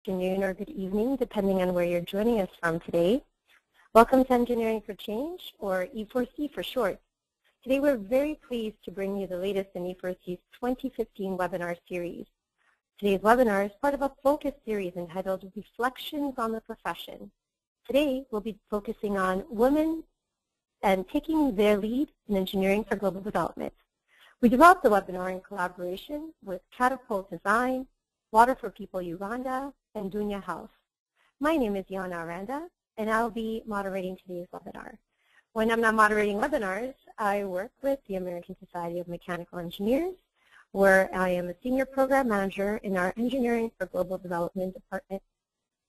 afternoon or good evening, depending on where you're joining us from today. Welcome to Engineering for Change, or E4C for short. Today we're very pleased to bring you the latest in E4C's 2015 webinar series. Today's webinar is part of a focus series entitled Reflections on the Profession. Today we'll be focusing on women and taking their lead in engineering for global development. We developed the webinar in collaboration with Catapult Design, Water for People Uganda, and Dunia Health. My name is Yana Aranda, and I'll be moderating today's webinar. When I'm not moderating webinars, I work with the American Society of Mechanical Engineers, where I am a senior program manager in our Engineering for Global Development department.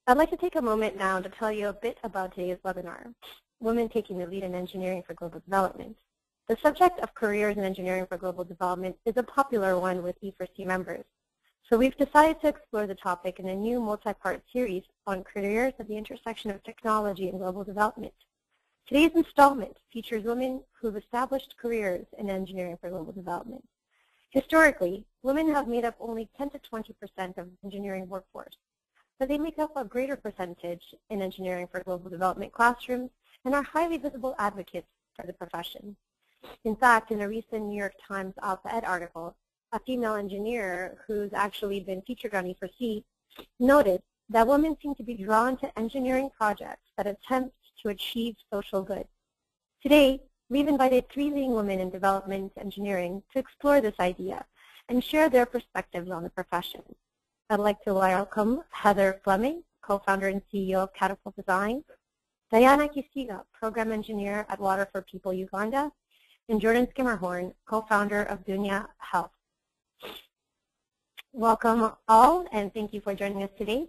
I'd like to take a moment now to tell you a bit about today's webinar, Women Taking the Lead in Engineering for Global Development. The subject of careers in engineering for global development is a popular one with E4C members. So we've decided to explore the topic in a new multi-part series on careers at the intersection of technology and global development. Today's installment features women who've established careers in engineering for global development. Historically, women have made up only 10 to 20% of the engineering workforce, but they make up a greater percentage in engineering for global development classrooms and are highly visible advocates for the profession. In fact, in a recent New York Times op-ed article, a female engineer who's actually been featured on E4C, noted that women seem to be drawn to engineering projects that attempt to achieve social good. Today, we've invited three leading women in development engineering to explore this idea and share their perspectives on the profession. I'd like to welcome Heather Fleming, co-founder and CEO of Catapult Design, Diana Keesiga, program engineer at Water for People Uganda, and Jordan Schermerhorn, co-founder of Dunia Health. Welcome all, and thank you for joining us today.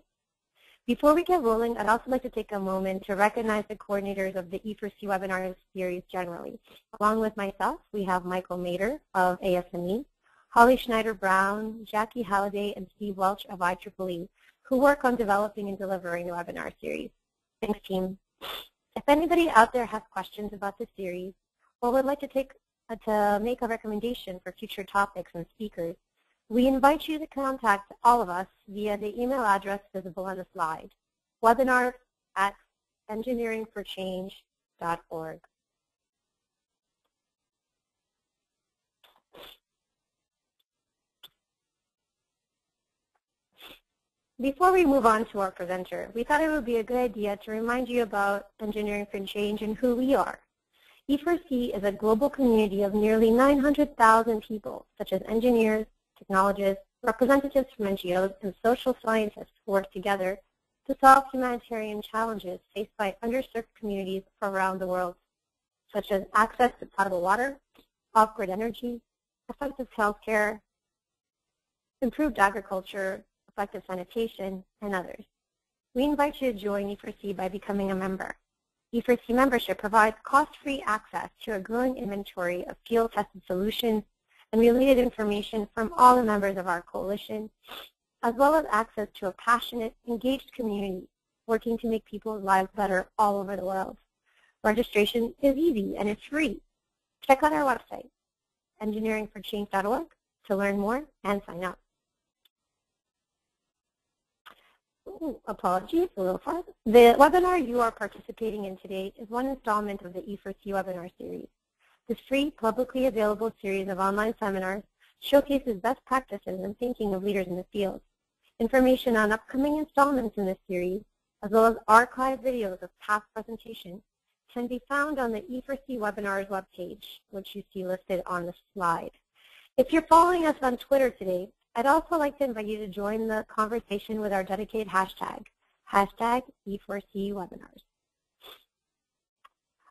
Before we get rolling, I'd also like to take a moment to recognize the coordinators of the E4C webinar series generally. Along with myself, we have Michael Mader of ASME, Holly Schneider-Brown, Jackie Halliday, and Steve Welch of IEEE, who work on developing and delivering the webinar series. Thanks, team. If anybody out there has questions about the series or would like to take uh, to make a recommendation for future topics and speakers, we invite you to contact all of us via the email address visible on the slide, webinar at engineeringforchange.org. Before we move on to our presenter, we thought it would be a good idea to remind you about Engineering for Change and who we are. E4C is a global community of nearly 900,000 people, such as engineers, technologists, representatives from NGOs, and social scientists who work together to solve humanitarian challenges faced by underserved communities around the world, such as access to potable water, off-grid energy, effective health care, improved agriculture, effective sanitation, and others. We invite you to join E4C by becoming a member. E4C membership provides cost-free access to a growing inventory of field-tested solutions and related information from all the members of our coalition, as well as access to a passionate, engaged community working to make people's lives better all over the world. Registration is easy and it's free. Check out our website, engineeringforchange.org, to learn more and sign up. Ooh, apologies, a little fast. The webinar you are participating in today is one installment of the E4C webinar series. This free, publicly available series of online seminars showcases best practices and thinking of leaders in the field. Information on upcoming installments in this series, as well as archived videos of past presentations, can be found on the E4C webinars webpage, which you see listed on the slide. If you're following us on Twitter today, I'd also like to invite you to join the conversation with our dedicated hashtag, hashtag E4C webinars.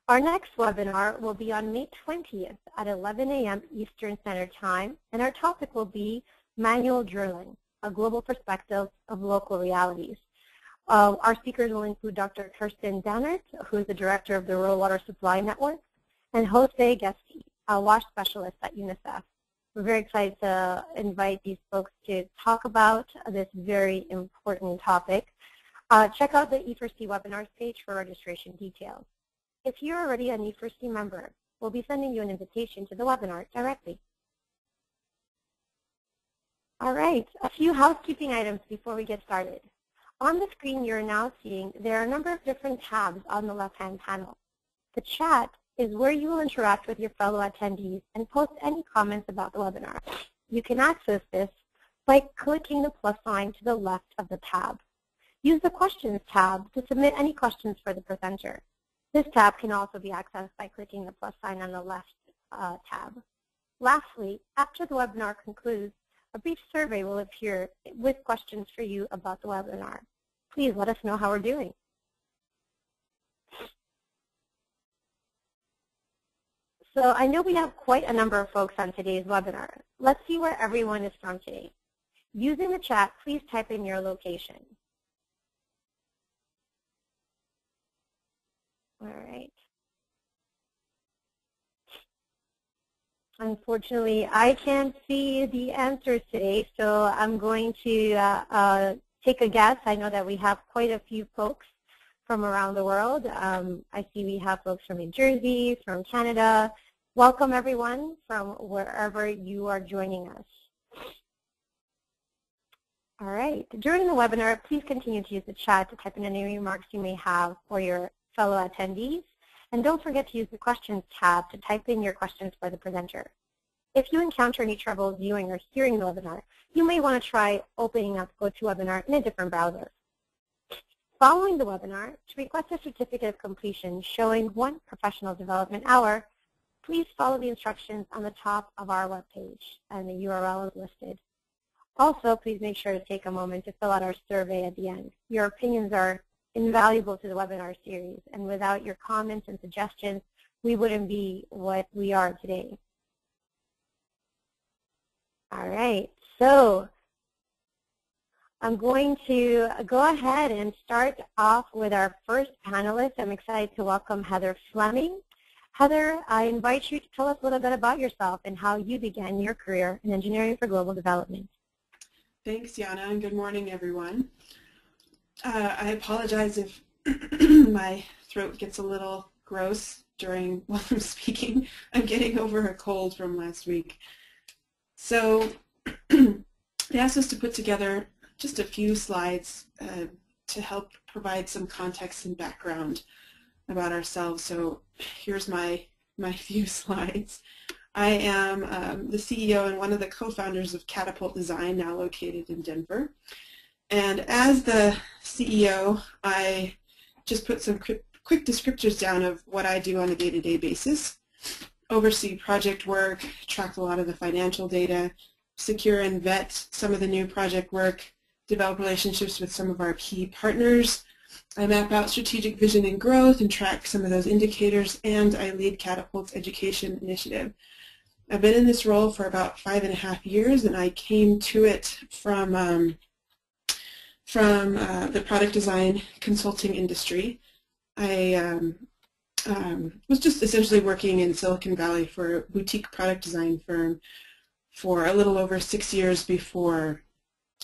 Our next webinar will be on May 20th at 11 a.m. Eastern Standard Time, and our topic will be manual drilling, a global perspective of local realities. Uh, our speakers will include Dr. Kerstin Danert, who is the director of the Rural Water Supply Network, and Jose Gesti, a WASH specialist at UNICEF. We're very excited to invite these folks to talk about this very important topic. Uh, check out the E4C webinars page for registration details. If you're already an E4C member, we'll be sending you an invitation to the webinar directly. All right, a few housekeeping items before we get started. On the screen you're now seeing there are a number of different tabs on the left-hand panel. The chat is where you will interact with your fellow attendees and post any comments about the webinar. You can access this by clicking the plus sign to the left of the tab. Use the Questions tab to submit any questions for the presenter. This tab can also be accessed by clicking the plus sign on the left uh, tab. Lastly, after the webinar concludes, a brief survey will appear with questions for you about the webinar. Please let us know how we're doing. So I know we have quite a number of folks on today's webinar. Let's see where everyone is from today. Using the chat, please type in your location. All right. Unfortunately, I can't see the answers today, so I'm going to uh, uh, take a guess. I know that we have quite a few folks from around the world. Um, I see we have folks from New Jersey, from Canada. Welcome everyone from wherever you are joining us. All right, during the webinar, please continue to use the chat to type in any remarks you may have for your fellow attendees. And don't forget to use the questions tab to type in your questions for the presenter. If you encounter any trouble viewing or hearing the webinar, you may want to try opening up GoToWebinar in a different browser. Following the webinar, to request a certificate of completion showing one professional development hour, please follow the instructions on the top of our webpage, and the URL is listed. Also, please make sure to take a moment to fill out our survey at the end. Your opinions are invaluable to the webinar series, and without your comments and suggestions, we wouldn't be what we are today. All right, so I'm going to go ahead and start off with our first panelist. I'm excited to welcome Heather Fleming. Heather, I invite you to tell us a little bit about yourself and how you began your career in engineering for global development. Thanks, Yana, and good morning, everyone. Uh, I apologize if my throat gets a little gross during while I'm speaking. I'm getting over a cold from last week. So they asked us to put together just a few slides uh, to help provide some context and background about ourselves. So here's my, my few slides. I am um, the CEO and one of the co-founders of Catapult Design, now located in Denver. And as the CEO, I just put some quick descriptors down of what I do on a day-to-day -day basis. Oversee project work, track a lot of the financial data, secure and vet some of the new project work, develop relationships with some of our key partners. I map out strategic vision and growth and track some of those indicators, and I lead Catapult's education initiative. I've been in this role for about five and a half years, and I came to it from um, from uh, the product design consulting industry. I um, um, was just essentially working in Silicon Valley for a boutique product design firm for a little over six years before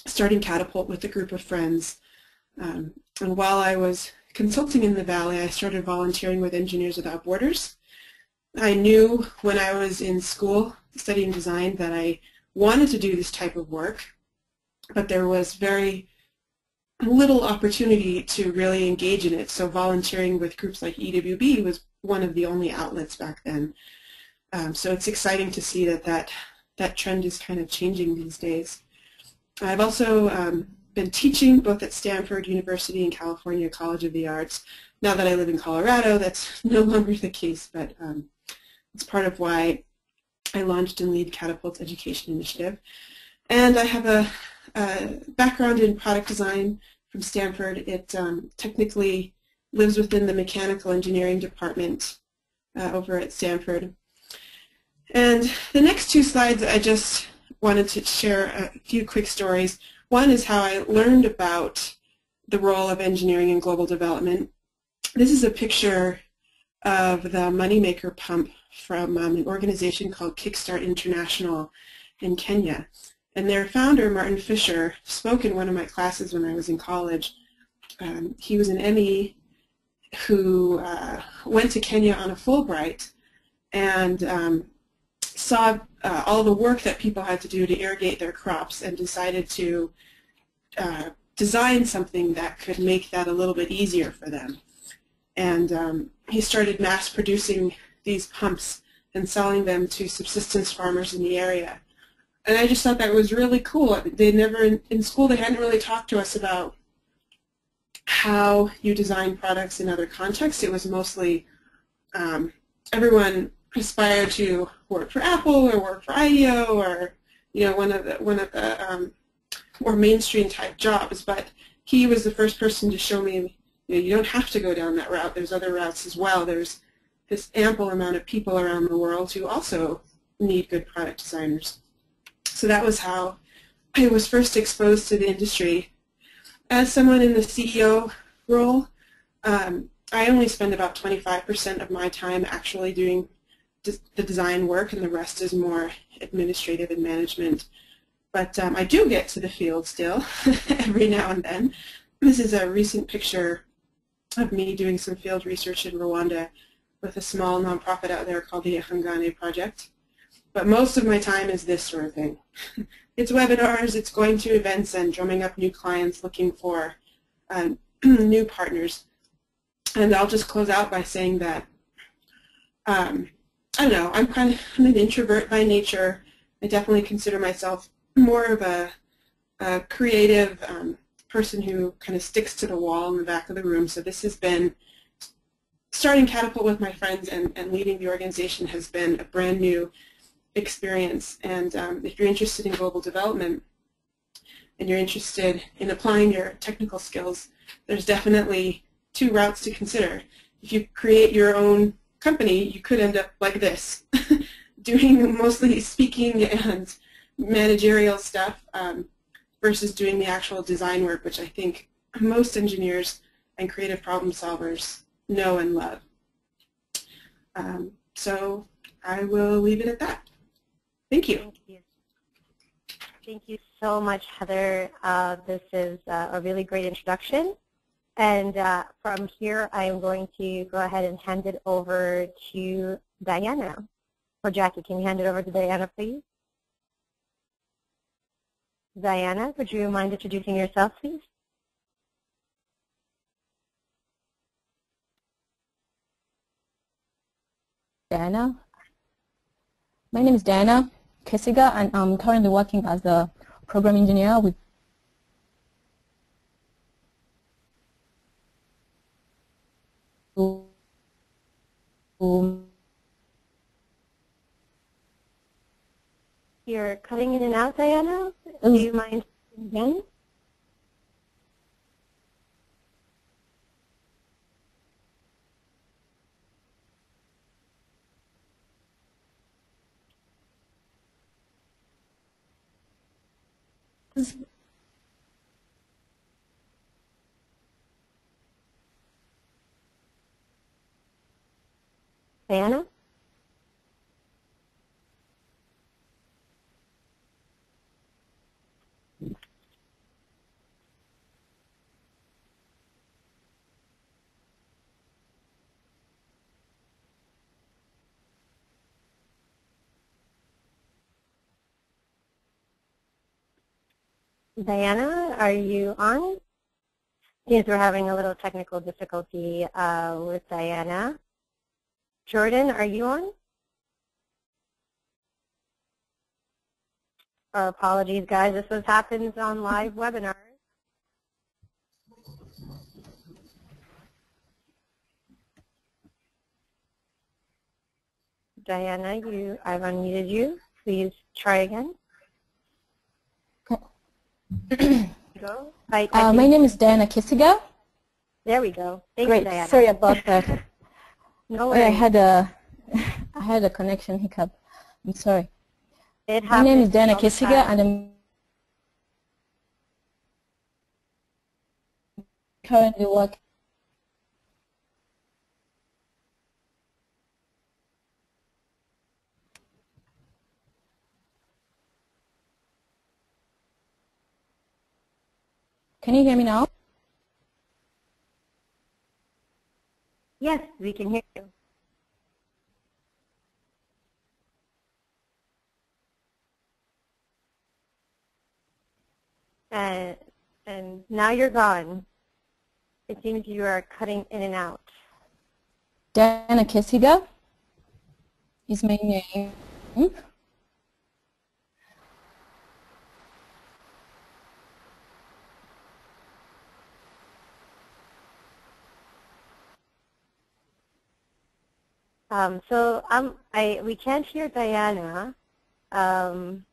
starting Catapult with a group of friends. Um, and while I was consulting in the Valley, I started volunteering with Engineers Without Borders. I knew when I was in school studying design that I wanted to do this type of work, but there was very little opportunity to really engage in it. So volunteering with groups like EWB was one of the only outlets back then. Um, so it's exciting to see that, that that trend is kind of changing these days. I've also um, been teaching both at Stanford University and California College of the Arts. Now that I live in Colorado, that's no longer the case, but um, it's part of why I launched and lead Catapult's education initiative. And I have a uh, background in product design from Stanford. It um, technically lives within the mechanical engineering department uh, over at Stanford. And the next two slides, I just wanted to share a few quick stories. One is how I learned about the role of engineering in global development. This is a picture of the Moneymaker pump from um, an organization called Kickstart International in Kenya. And their founder, Martin Fisher, spoke in one of my classes when I was in college. Um, he was an ME who uh, went to Kenya on a Fulbright and um, saw uh, all the work that people had to do to irrigate their crops and decided to uh, design something that could make that a little bit easier for them. And um, he started mass producing these pumps and selling them to subsistence farmers in the area. And I just thought that was really cool. They never, in school, they hadn't really talked to us about how you design products in other contexts. It was mostly um, everyone aspired to work for Apple or work for IDEO or you know one of the one of the um, more mainstream type jobs. But he was the first person to show me you, know, you don't have to go down that route. There's other routes as well. There's this ample amount of people around the world who also need good product designers. So that was how I was first exposed to the industry. As someone in the CEO role, um, I only spend about 25% of my time actually doing the design work and the rest is more administrative and management. But um, I do get to the field still every now and then. This is a recent picture of me doing some field research in Rwanda with a small nonprofit out there called the Ihangane Project. But most of my time is this sort of thing. it's webinars, it's going to events and drumming up new clients looking for um, new partners. And I'll just close out by saying that um, I don't know, I'm kind of I'm an introvert by nature. I definitely consider myself more of a, a creative um, person who kind of sticks to the wall in the back of the room. So this has been, starting Catapult with my friends and, and leading the organization has been a brand new experience. And um, if you're interested in global development and you're interested in applying your technical skills, there's definitely two routes to consider. If you create your own company, you could end up like this, doing mostly speaking and managerial stuff um, versus doing the actual design work, which I think most engineers and creative problem solvers know and love. Um, so I will leave it at that. Thank you. Thank you. Thank you so much, Heather. Uh, this is uh, a really great introduction. And uh, from here, I am going to go ahead and hand it over to Diana. Or Jackie, can you hand it over to Diana, please? Diana, would you mind introducing yourself, please? Diana. My name is Diana Keesiga, and I'm currently working as a program engineer with You're cutting in and out, Diana. Do you mind again? Diana? Diana, are you on? Seems we're having a little technical difficulty uh, with Diana. Jordan, are you on? Our apologies, guys. This was happens on live webinars. Diana, you, I've unmuted you. Please try again. Go. I, I uh, my name is Diana Keesiga. There we go. Thank Great. You, Diana. Sorry about that. no worries. I had a I had a connection hiccup. I'm sorry. It my name is Diana Keesiga, and I'm currently working Can you hear me now? Yes, we can hear you. Uh, and now you're gone. It seems you are cutting in and out. Diana Keesiga is my name. Um, so um, I, we can't hear Diana. Um,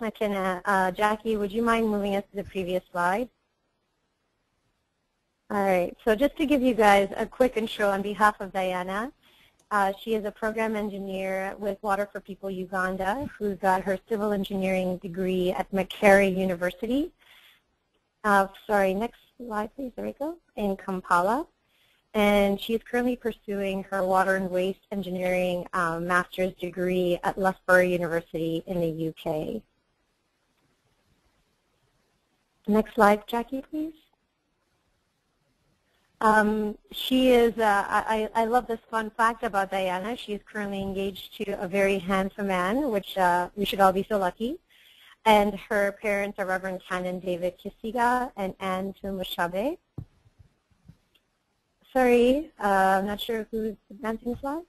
I can, uh, uh, Jackie, would you mind moving us to the previous slide? All right, so just to give you guys a quick intro on behalf of Diana, uh, she is a program engineer with Water for People Uganda who got her civil engineering degree at Makerere University. Uh, sorry, next slide please, there we go, in Kampala and she is currently pursuing her water and waste engineering um, master's degree at Loughborough University in the UK. Next slide, Jackie, please. Um, she is, uh, I, I love this fun fact about Diana. She is currently engaged to a very handsome man, which uh, we should all be so lucky. And her parents are Reverend Canon David Keesiga and Anne Tumushabe. Sorry, uh, I'm not sure who's advancing the slide.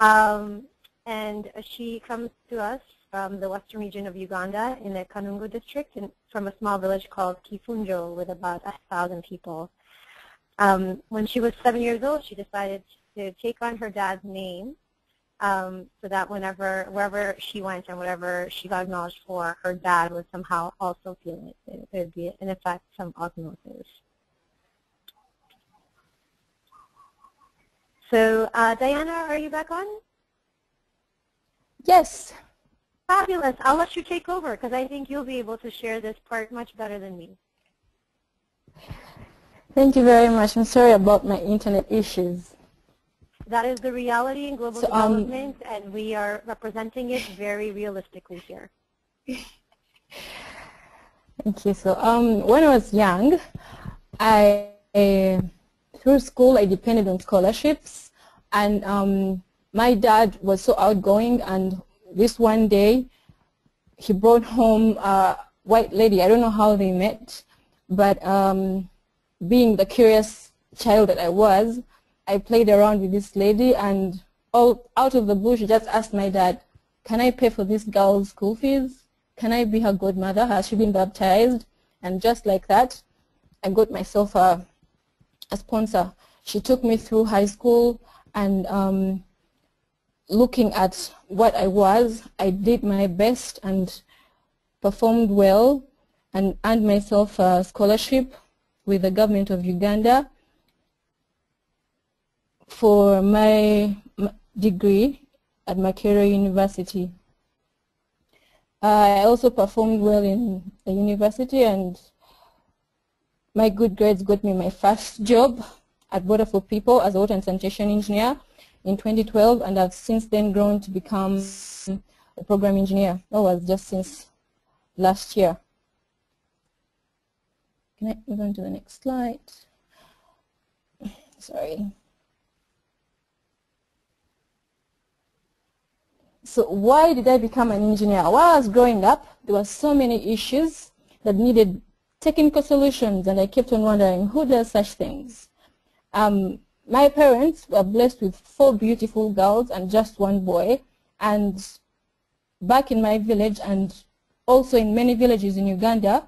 Um, and she comes to us from the western region of Uganda in the Kanungu district and from a small village called Kifunjo with about a thousand people. Um, when she was seven years old, she decided to take on her dad's name um, so that whenever, wherever she went and whatever she got acknowledged for, her dad would somehow also feel it. It would be, in effect, some osmosis. So uh, Diana, are you back on? Yes. Fabulous. I'll let you take over because I think you'll be able to share this part much better than me. Thank you very much. I'm sorry about my internet issues. That is the reality in global so, um, development, and we are representing it very realistically here. Thank you. So um, when I was young, I uh, through school, I depended on scholarships. And um, my dad was so outgoing. And this one day, he brought home a white lady. I don't know how they met. But um, being the curious child that I was, I played around with this lady. And all out of the blue, she just asked my dad, can I pay for this girl's school fees? Can I be her godmother? Has she been baptized? And just like that, I got myself a a sponsor. She took me through high school and um, looking at what I was, I did my best and performed well and earned myself a scholarship with the government of Uganda for my degree at Makerere University. I also performed well in the university and my good grades got me my first job at for People as a water and sanitation engineer in 2012, and I've since then grown to become a program engineer. Oh, that was just since last year. Can I move on to the next slide? Sorry. So why did I become an engineer? While I was growing up, there were so many issues that needed technical solutions, and I kept on wondering, who does such things? Um, my parents were blessed with four beautiful girls and just one boy, and back in my village and also in many villages in Uganda,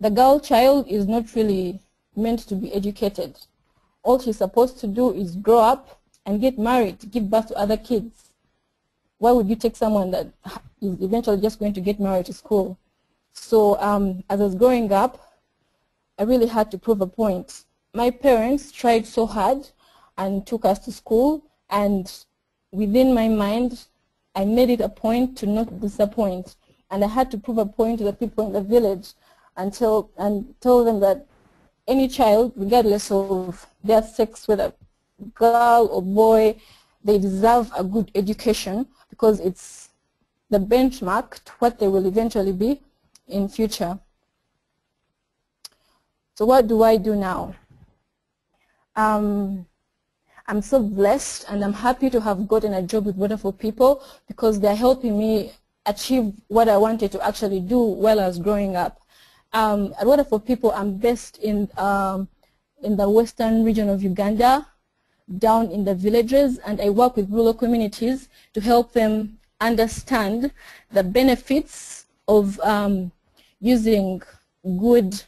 the girl child is not really meant to be educated. All she's supposed to do is grow up and get married, give birth to other kids. Why would you take someone that is eventually just going to get married to school? So um, as I was growing up, I really had to prove a point. My parents tried so hard and took us to school, and within my mind, I made it a point to not disappoint. And I had to prove a point to the people in the village until and tell them that any child, regardless of their sex, whether girl or boy, they deserve a good education because it's the benchmark to what they will eventually be in future. So what do I do now? Um, I'm so blessed and I'm happy to have gotten a job with Water for People because they're helping me achieve what I wanted to actually do while I was growing up. Um, at for People, I'm based in, um, in the western region of Uganda, down in the villages, and I work with rural communities to help them understand the benefits of um, using good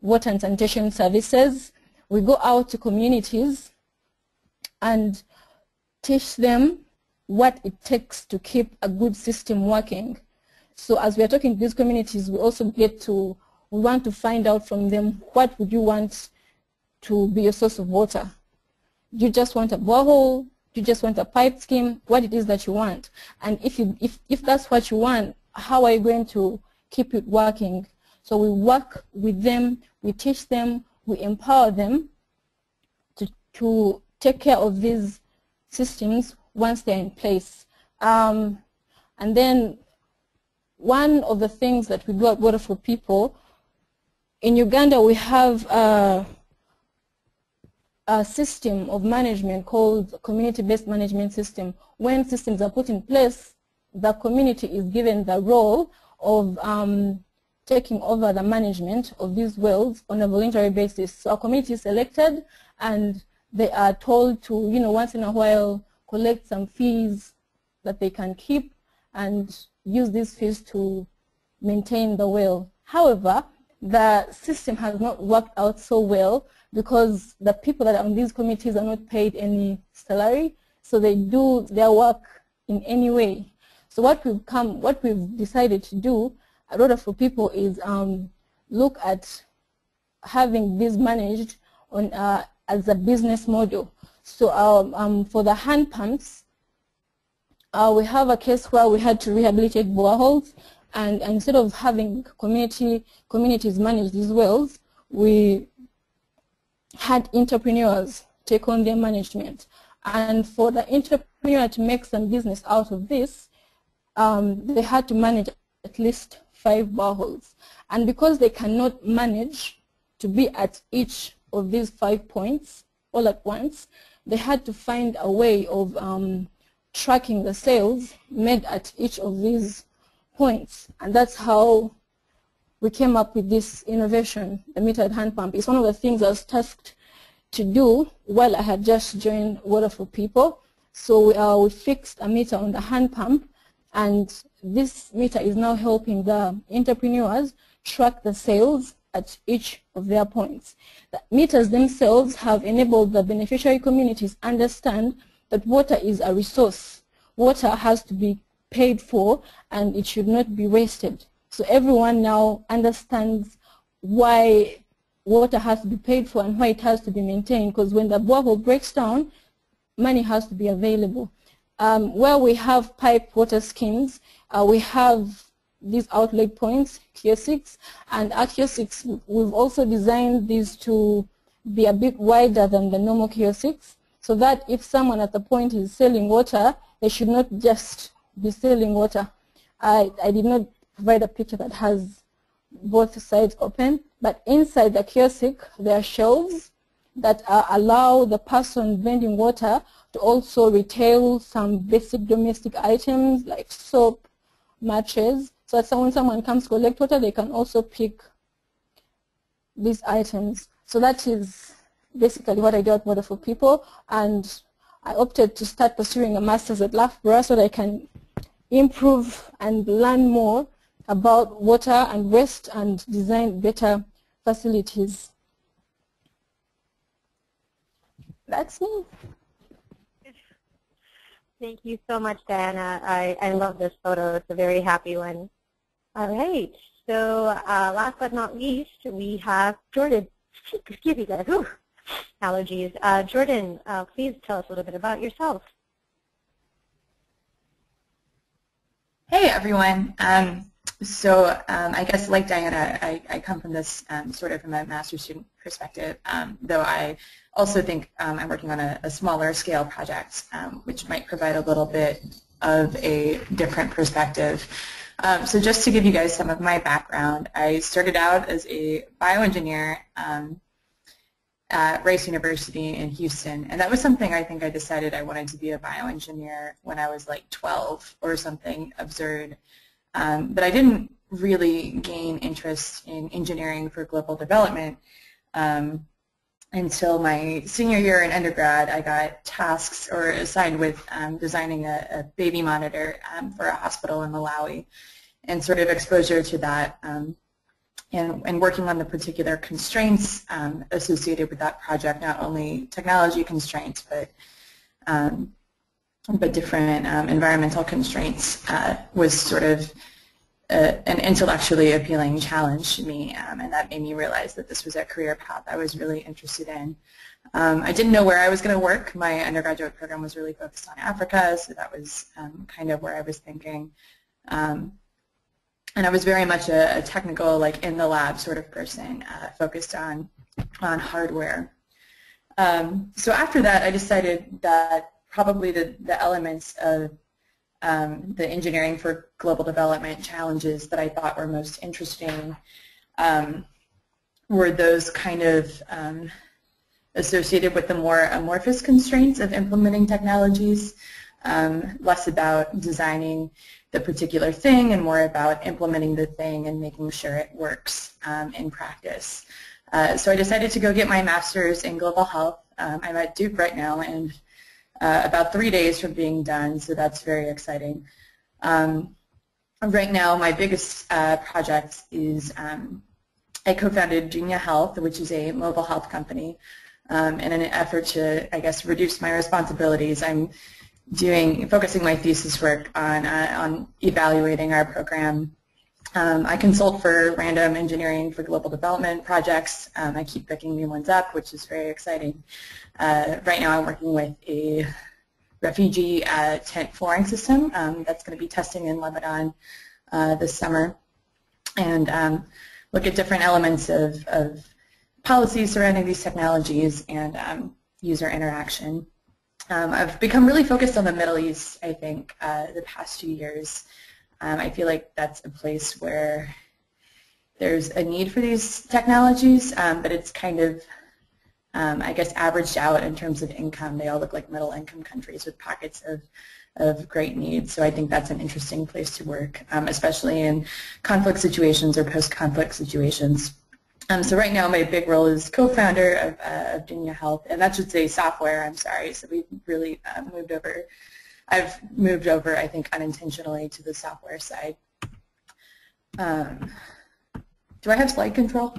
water and sanitation services. We go out to communities and teach them what it takes to keep a good system working. So as we are talking to these communities, we also get to, we want to find out from them what would you want to be your source of water. You just want a borehole? You just want a pipe scheme? What it is that you want? And if, you, if, if that's what you want, how are you going to keep it working? So we work with them, we teach them, we empower them to, to take care of these systems once they're in place. Um, and then one of the things that we do at Water for People, in Uganda we have a, a system of management called community-based management system. When systems are put in place, the community is given the role of um, taking over the management of these wells on a voluntary basis. So a committee is selected and they are told to, you know, once in a while collect some fees that they can keep and use these fees to maintain the well. However, the system has not worked out so well because the people that are on these committees are not paid any salary, so they do their work in any way. So what we've come, what we've decided to do a lot of people is um, look at having this managed on uh, as a business model. So um, um, for the hand pumps, uh, we have a case where we had to rehabilitate boreholes, and, and instead of having community communities manage these wells, we had entrepreneurs take on their management. And for the entrepreneur to make some business out of this, um, they had to manage at least five boreholes. And because they cannot manage to be at each of these five points all at once, they had to find a way of um, tracking the sales made at each of these points. And that's how we came up with this innovation, the metered hand pump. It's one of the things I was tasked to do while I had just joined Water for People. So we, uh, we fixed a meter on the hand pump and this meter is now helping the entrepreneurs track the sales at each of their points. The meters themselves have enabled the beneficiary communities understand that water is a resource. Water has to be paid for and it should not be wasted. So everyone now understands why water has to be paid for and why it has to be maintained because when the borehole breaks down, money has to be available. Um, where we have pipe water schemes, uh, we have these outlet points, kiosks, and at kiosks, we've also designed these to be a bit wider than the normal kiosks, so that if someone at the point is selling water, they should not just be selling water. I, I did not provide a picture that has both sides open, but inside the kiosk, there are shelves that uh, allow the person vending water to also retail some basic domestic items like soap, matches, so that when someone comes to collect water, they can also pick these items. So that is basically what I do at Water for People, and I opted to start pursuing a master's at Loughborough so that I can improve and learn more about water and waste and design better facilities. That's me. Thank you so much, Diana. I, I love this photo. It's a very happy one. All right. So uh, last but not least, we have Jordan. Excuse me, guys. Allergies. Uh, Jordan, uh, please tell us a little bit about yourself. Hey, everyone. Um, so um, I guess like Diana, I, I come from this um, sort of from a master's student perspective, um, though I also think um, I'm working on a, a smaller scale project, um, which might provide a little bit of a different perspective. Um, so just to give you guys some of my background, I started out as a bioengineer at Rice University in Houston, and that was something I think I decided I wanted to be a bioengineer when I was like 12 or something absurd. Um, but I didn't really gain interest in engineering for global development um, until my senior year in undergrad. I got tasks or assigned with um, designing a, a, baby monitor um, for a hospital in Malawi and sort of exposure to that um, and, and, working on the particular constraints um, associated with that project, not only technology constraints, but um, but different um, environmental constraints uh, was sort of an intellectually appealing challenge to me, um, and that made me realize that this was a career path I was really interested in. Um, I didn't know where I was going to work. My undergraduate program was really focused on Africa, so that was um, kind of where I was thinking. Um, and I was very much a, a, technical, like in the lab sort of person, uh, focused on on hardware. Um, so after that, I decided that probably the, the elements of um, the engineering for global development challenges that I thought were most interesting um, were those kind of um, associated with the more amorphous constraints of implementing technologies, um, less about designing the particular thing and more about implementing the thing and making sure it works um, in practice. Uh, so I decided to go get my master's in global health. Um, I'm at Duke right now and uh, about three days from being done, so that's very exciting. Um, right now, my biggest uh, project is um, I co-founded Dunia Health, which is a mobile health company. Um, in an effort to, I guess, reduce my responsibilities, I'm doing focusing my thesis work on uh, on evaluating our program. Um, I consult for random engineering for global development projects. Um, I keep picking new ones up, which is very exciting. Uh, right now I'm working with a refugee uh, tent flooring system um, that's going to be testing in Lebanon uh, this summer and um, look at different elements of, of policies surrounding these technologies and um, user interaction. Um, I've become really focused on the Middle East, I think, uh, the past few years. Um, I feel like that's a place where there's a need for these technologies, um, but it's kind of, um, I guess, averaged out in terms of income. They all look like middle income countries with pockets of, of great needs. So I think that's an interesting place to work, um, especially in conflict situations or post-conflict situations. Um, so right now my big role is co-founder of, uh, of Dunia Health, and that should say software, I'm sorry. So we've really uh, moved over, I've moved over, I think, unintentionally to the software side. Um, do I have slide control?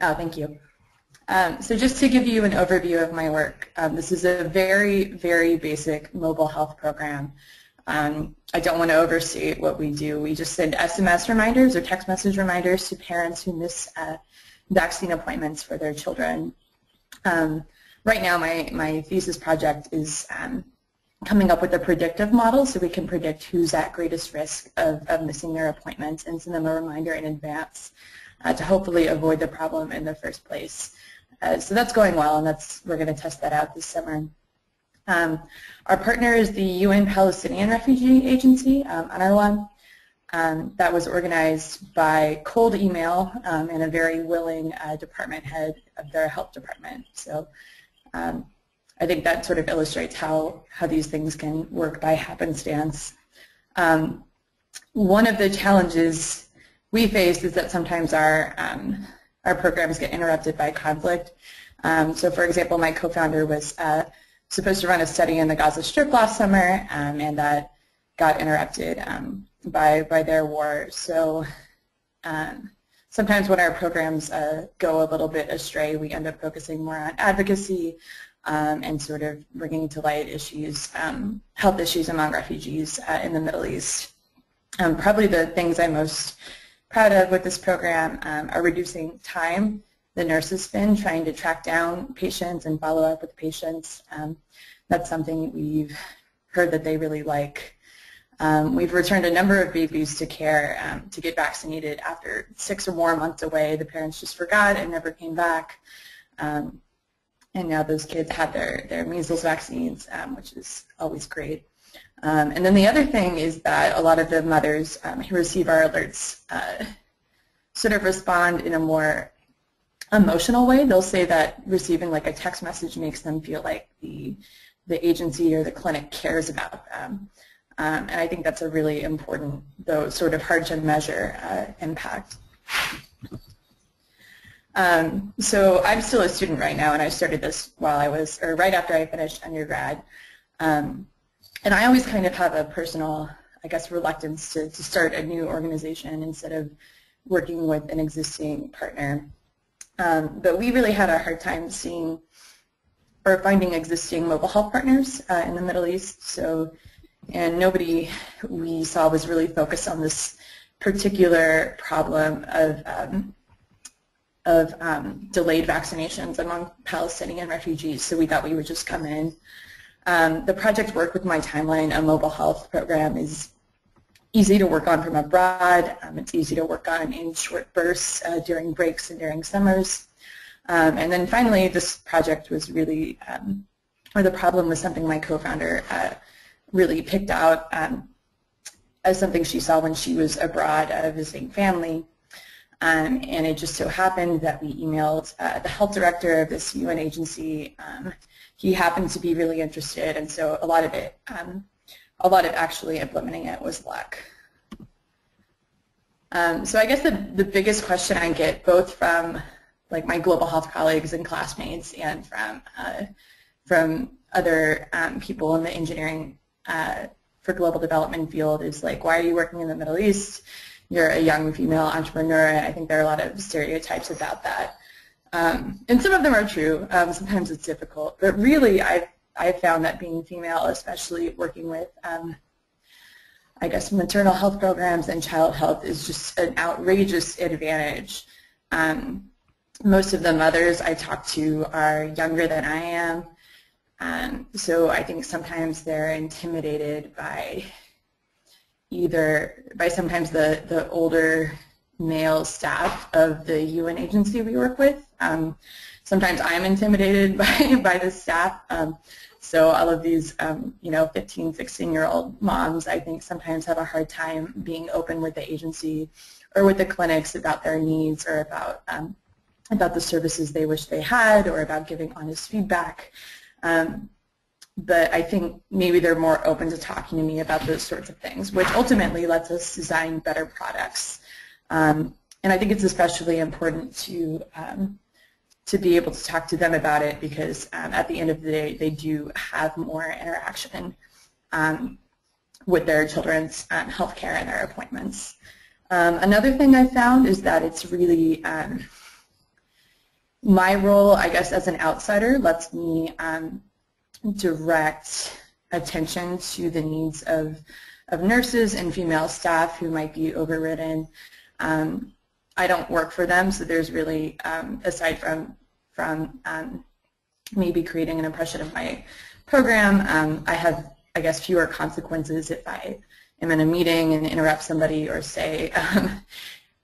Oh, thank you. Um, so just to give you an overview of my work, um, this is a very, very basic mobile health program um, I don't want to overstate what we do. We just send SMS reminders or text message reminders to parents who miss uh, vaccine appointments for their children. Um, right now, my, my thesis project is um, coming up with a predictive model so we can predict who's at greatest risk of, of missing their appointments and send them a reminder in advance uh, to hopefully avoid the problem in the first place. Uh, so that's going well, and that's we're going to test that out this summer. Um, our partner is the UN Palestinian Refugee Agency, um, UNRWA. Um, that was organized by cold email um, and a very willing uh, department head of their health department. So um, I think that sort of illustrates how, how these things can work by happenstance. Um, one of the challenges we face is that sometimes our, um, our programs get interrupted by conflict. Um, so for example, my co-founder was uh, supposed to run a study in the Gaza Strip last summer, um, and that got interrupted um, by, by their war. So um, sometimes when our programs uh, go a little bit astray, we end up focusing more on advocacy um, and sort of bringing to light issues, um, health issues among refugees uh, in the Middle East. Um, probably the things I'm most proud of with this program are reducing time the nurses spend trying to track down patients and follow up with patients. Um, that's something we've heard that they really like. Um, we've returned a number of babies to care um, to get vaccinated after six or more months away. The parents just forgot and never came back. Um, and now those kids had their, their measles vaccines, um, which is always great. Um, and then the other thing is that a lot of the mothers who receive our alerts uh, sort of respond in a more emotional way. They'll say that receiving like a text message makes them feel like the the agency or the clinic cares about them. Um, and I think that's a really important, though sort of hard to measure uh, impact. Um, so I'm still a student right now, and I started this while I was, or right after I finished undergrad. Um, and I always kind of have a personal, I guess, reluctance to, to start a new organization instead of working with an existing partner. Um, but we really had a hard time seeing or finding existing mobile health partners uh, in the Middle East. So, and nobody we saw was really focused on this particular problem of um, of um, delayed vaccinations among Palestinian refugees. So we thought we would just come in. Um, the project worked with My Timeline, a mobile health program, is easy to work on from abroad. Um, it's easy to work on in short bursts uh, during breaks and during summers. Um, and then finally, this project was really, um, or the problem was something my co-founder uh, really picked out um, as something she saw when she was abroad uh, visiting family. Um, and it just so happened that we emailed uh, the health director of this UN agency. Um, he happened to be really interested, and so a lot of it, um, a lot of actually implementing it was luck. Um, so I guess the, the biggest question I get both from like my global health colleagues and classmates and from uh, from other um, people in the engineering uh, for global development field is like, why are you working in the Middle East? You're a young female entrepreneur, and I think there are a lot of stereotypes about that. Um, and some of them are true. Um, sometimes it's difficult, but really, I've I've found that being female, especially working with um, I guess maternal health programs and child health is just an outrageous advantage. Um, most of the mothers I talk to are younger than I am. Um, so I think sometimes they're intimidated by either by sometimes the, the older male staff of the UN agency we work with. Um, sometimes I'm intimidated by, by the staff. Um, so all of these, um, you know, 15, 16-year-old moms, I think sometimes have a hard time being open with the agency or with the clinics about their needs or about um, about the services they wish they had or about giving honest feedback. Um, but I think maybe they're more open to talking to me about those sorts of things, which ultimately lets us design better products. Um, and I think it's especially important to um, to be able to talk to them about it because um, at the end of the day, they do have more interaction um, with their children's um, health care and their appointments. Um, another thing I found is that it's really my role, I guess, as an outsider lets me um, direct attention to the needs of, of nurses and female staff who might be overridden. Um, I don't work for them, so there's really, um, aside from, from um, maybe creating an impression of my program, um, I have, I guess, fewer consequences if I am in a meeting and interrupt somebody or say,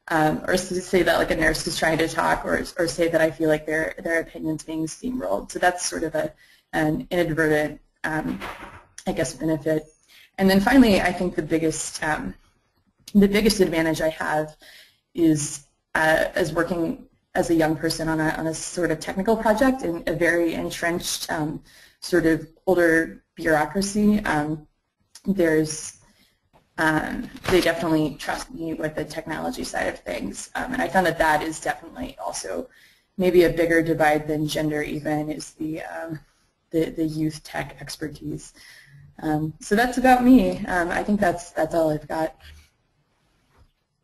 um, or say that like a nurse is trying to talk, or, or say that I feel like their their opinion's being steamrolled. So that's sort of a an inadvertent, um, I guess, benefit. And then finally, I think the biggest um, the biggest advantage I have is uh, as working as a young person on a on a sort of technical project in a very entrenched um, sort of older bureaucracy. Um, there's um, they definitely trust me with the technology side of things. Um, and I found that that is definitely also maybe a bigger divide than gender even is the, um, the, the, youth tech expertise. Um, so that's about me. Um, I think that's, that's all I've got.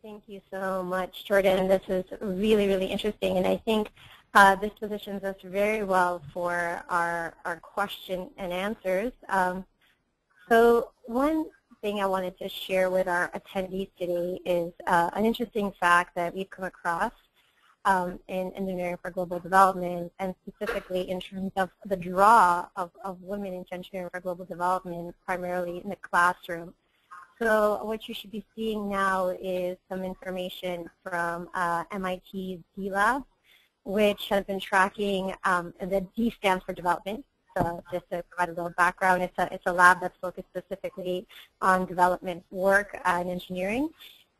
Thank you so much, Jordan. This is really, really interesting. And I think uh, this positions us very well for our, our question and answers. Um, so one thing I wanted to share with our attendees today is uh, an interesting fact that we've come across um, in engineering for global development and specifically in terms of the draw of, of women into engineering for global development primarily in the classroom. So what you should be seeing now is some information from uh, MIT's D-Lab, which has been tracking, um, the D stands for development, so just to provide a little background, it's a, it's a lab that's focused specifically on development work and engineering.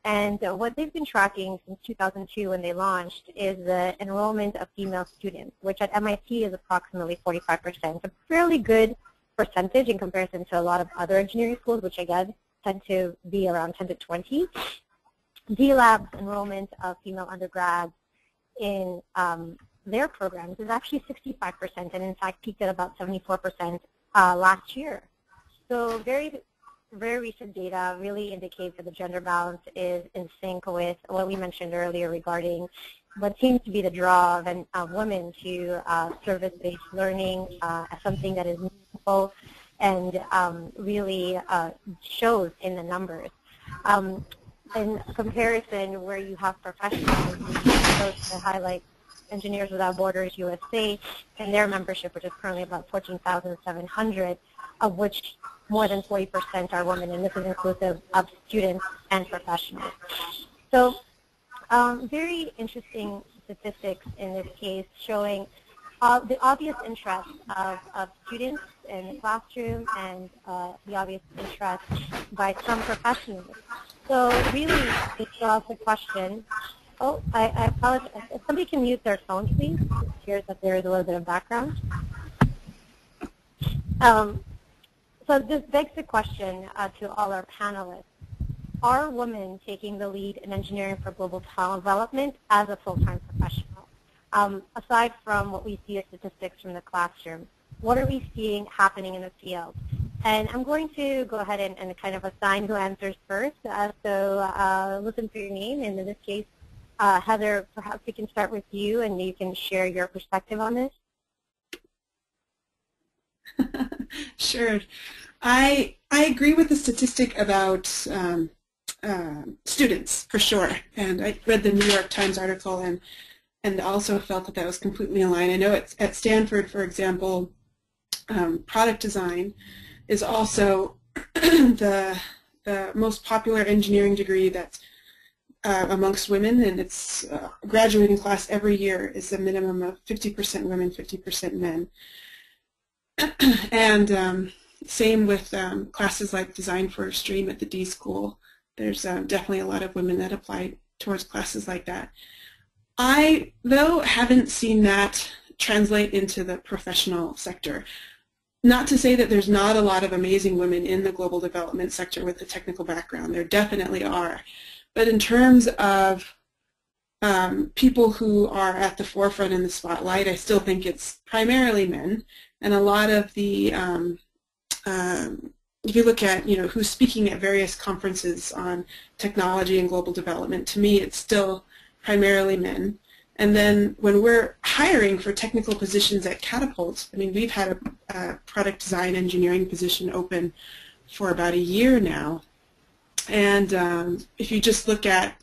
And what they've been tracking since 2002 when they launched is the enrollment of female students, which at MIT is approximately 45%, a fairly good percentage in comparison to a lot of other engineering schools, which again tend to be around 10 to 20. D-Lab's enrollment of female undergrads in um, their programs is actually 65% and in fact peaked at about 74% uh, last year. So very, very recent data really indicates that the gender balance is in sync with what we mentioned earlier regarding what seems to be the draw of an, uh, women to uh, service-based learning uh, as something that is meaningful and um, really uh, shows in the numbers. Um, in comparison, where you have professionals, to highlight Engineers Without Borders USA and their membership, which is currently about 14,700, of which more than 40% are women, and this is inclusive of students and professionals. So um, very interesting statistics in this case showing uh, the obvious interest of, of students in the classroom and uh, the obvious interest by some professionals. So really, it draws the question, oh, I, I apologize. If somebody can mute their phone, please. It appears that there is a little bit of background. Um, so this begs the question uh, to all our panelists. Are women taking the lead in engineering for global talent development as a full-time professional? Um, aside from what we see as statistics from the classroom, what are we seeing happening in the field? And I'm going to go ahead and, and kind of assign who answers first. Uh, so uh, listen for your name, and in this case, uh, Heather, perhaps we can start with you, and you can share your perspective on this. sure. I I agree with the statistic about um, uh, students for sure, and I read the New York Times article and and also felt that that was completely aligned. I know it's at Stanford, for example, um, product design is also the the most popular engineering degree that's uh, amongst women, and its uh, graduating class every year is a minimum of 50% women, 50% men. and um, same with um, classes like Design for Extreme at the D School. There's uh, definitely a lot of women that apply towards classes like that. I, though, haven't seen that translate into the professional sector. Not to say that there's not a lot of amazing women in the global development sector with a technical background. There definitely are. But in terms of um, people who are at the forefront in the spotlight, I still think it's primarily men. And a lot of the, um, um, if you look at, you know, who's speaking at various conferences on technology and global development, to me it's still primarily men. And then when we're hiring for technical positions at Catapult, I mean, we've had a, a product design engineering position open for about a year now. And um, if you just look at,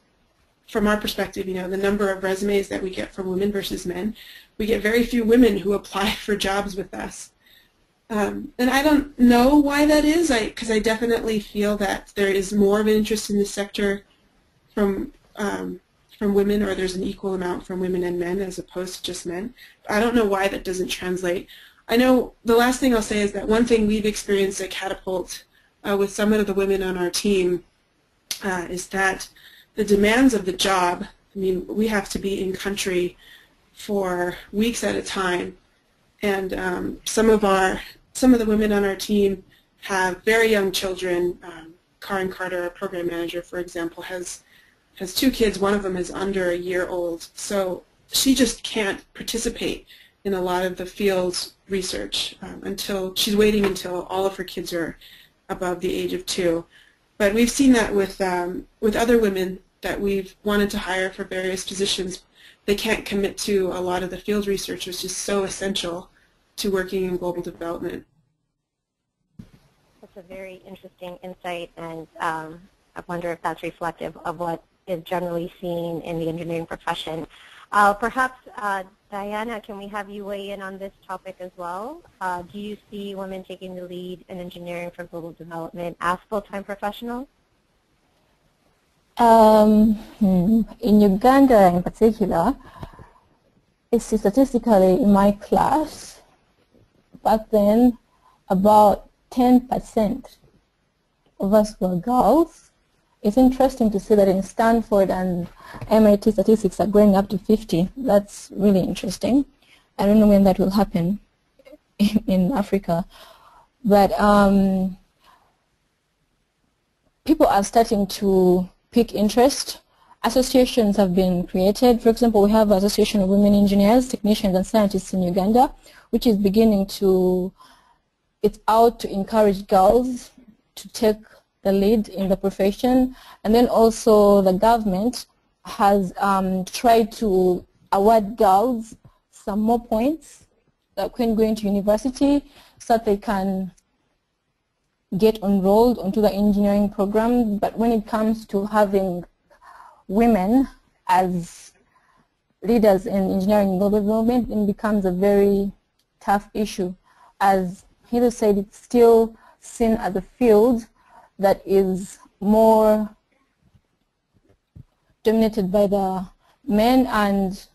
from our perspective, you know, the number of resumes that we get from women versus men, we get very few women who apply for jobs with us. Um, and I don't know why that is, I because I, I, definitely feel that there is more of an interest in this sector from um, from women, or there's an equal amount from women and men as opposed to just men. I don't know why that doesn't translate. I know the last thing I'll say is that one thing we've experienced at Catapult uh, with some of the women on our team uh, is that the demands of the job, I mean, we have to be in country for weeks at a time. And um, some of our, some of the women on our team have very young children. Um, Karen Carter, a program manager, for example, has has two kids. One of them is under a year old. So she just can't participate in a lot of the field research um, until she's waiting until all of her kids are above the age of two. But we've seen that with um, with other women that we've wanted to hire for various positions they can't commit to a lot of the field research, which is so essential to working in global development. That's a very interesting insight, and um, I wonder if that's reflective of what is generally seen in the engineering profession. Uh, perhaps, uh, Diana, can we have you weigh in on this topic as well? Uh, do you see women taking the lead in engineering for global development as full-time professionals? Um, hmm, in Uganda in particular, it's statistically in my class, back then about 10% of us were girls. It's interesting to see that in Stanford and MIT statistics are going up to 50. That's really interesting. I don't know when that will happen in, Africa. but um, people are starting to pick interest. Associations have been created. For example, we have Association of Women Engineers, Technicians and Scientists in Uganda, which is beginning to, it's out to encourage girls to take the lead in the profession. And then also the government has um, tried to award girls some more points like when going to university so that they can get enrolled onto the engineering program. But when it comes to having women as leaders in engineering development, it becomes a very tough issue. As Heather said, it's still seen as a field that is more dominated by the men and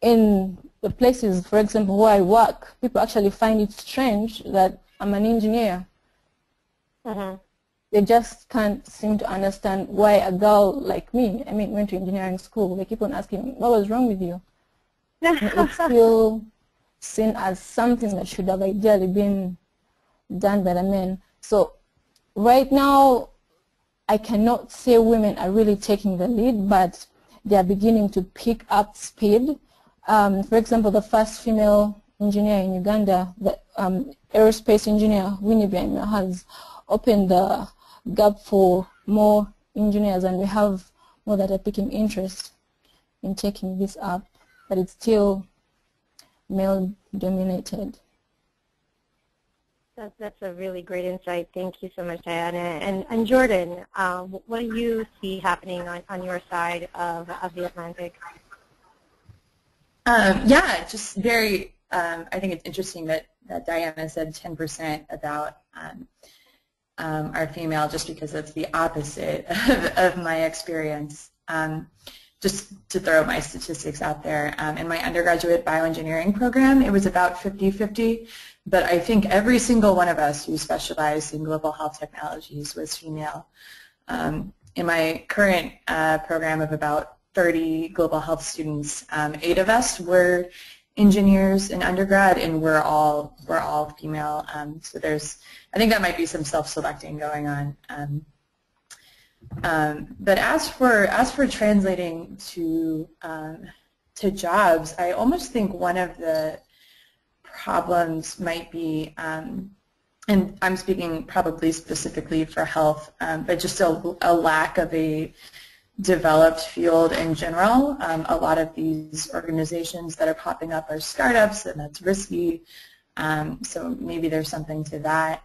in the places, for example, where I work, people actually find it strange that I'm an engineer. Mm-hmm. They just can't seem to understand why a girl like me, I mean, went to engineering school. They keep on asking, what was wrong with you? it's still seen as something that should have ideally been done by the men. So right now, I cannot say women are really taking the lead, but they are beginning to pick up speed. Um, for example, the first female engineer in Uganda, the um, aerospace engineer Winnie has opened the gap for more engineers and we have more that are taking interest in taking this up, but it's still male dominated. That's, that's a really great insight. Thank you so much, Diana. And, and Jordan, uh, what do you see happening on, on your side of, of the Atlantic? Um, yeah, just very, um, I think it's interesting that, that Diana said 10% about um, um, are female just because it's the opposite of, of my experience. Um, just to throw my statistics out there, um, in my undergraduate bioengineering program, it was about 50-50, but I think every single one of us who specialized in global health technologies was female. Um, in my current uh, program of about 30 global health students, um, eight of us were engineers in undergrad, and we're all we're all female. Um, so there's, I think that might be some self-selecting going on. Um, um, but as for as for translating to um, to jobs, I almost think one of the problems might be, um, and I'm speaking probably specifically for health, um, but just a, a, lack of a developed field in general. Um, a lot of these organizations that are popping up are startups, and that's risky. Um, so maybe there's something to that.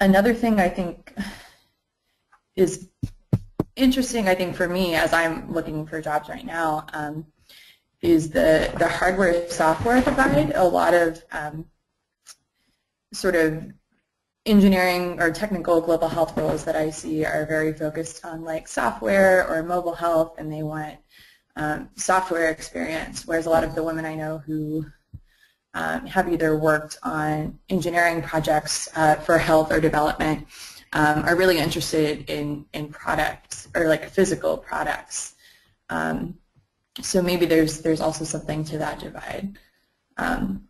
another thing I think is interesting, I think, for me as I'm looking for jobs right now um, is the, the hardware-software divide. A lot of um, sort of engineering or technical global health roles that I see are very focused on like software or mobile health and they want um, software experience, whereas a lot of the women I know who um, have either worked on engineering projects uh, for health or development um, are really interested in, in products or like physical products. Um, so maybe there's there's also something to that divide. Um,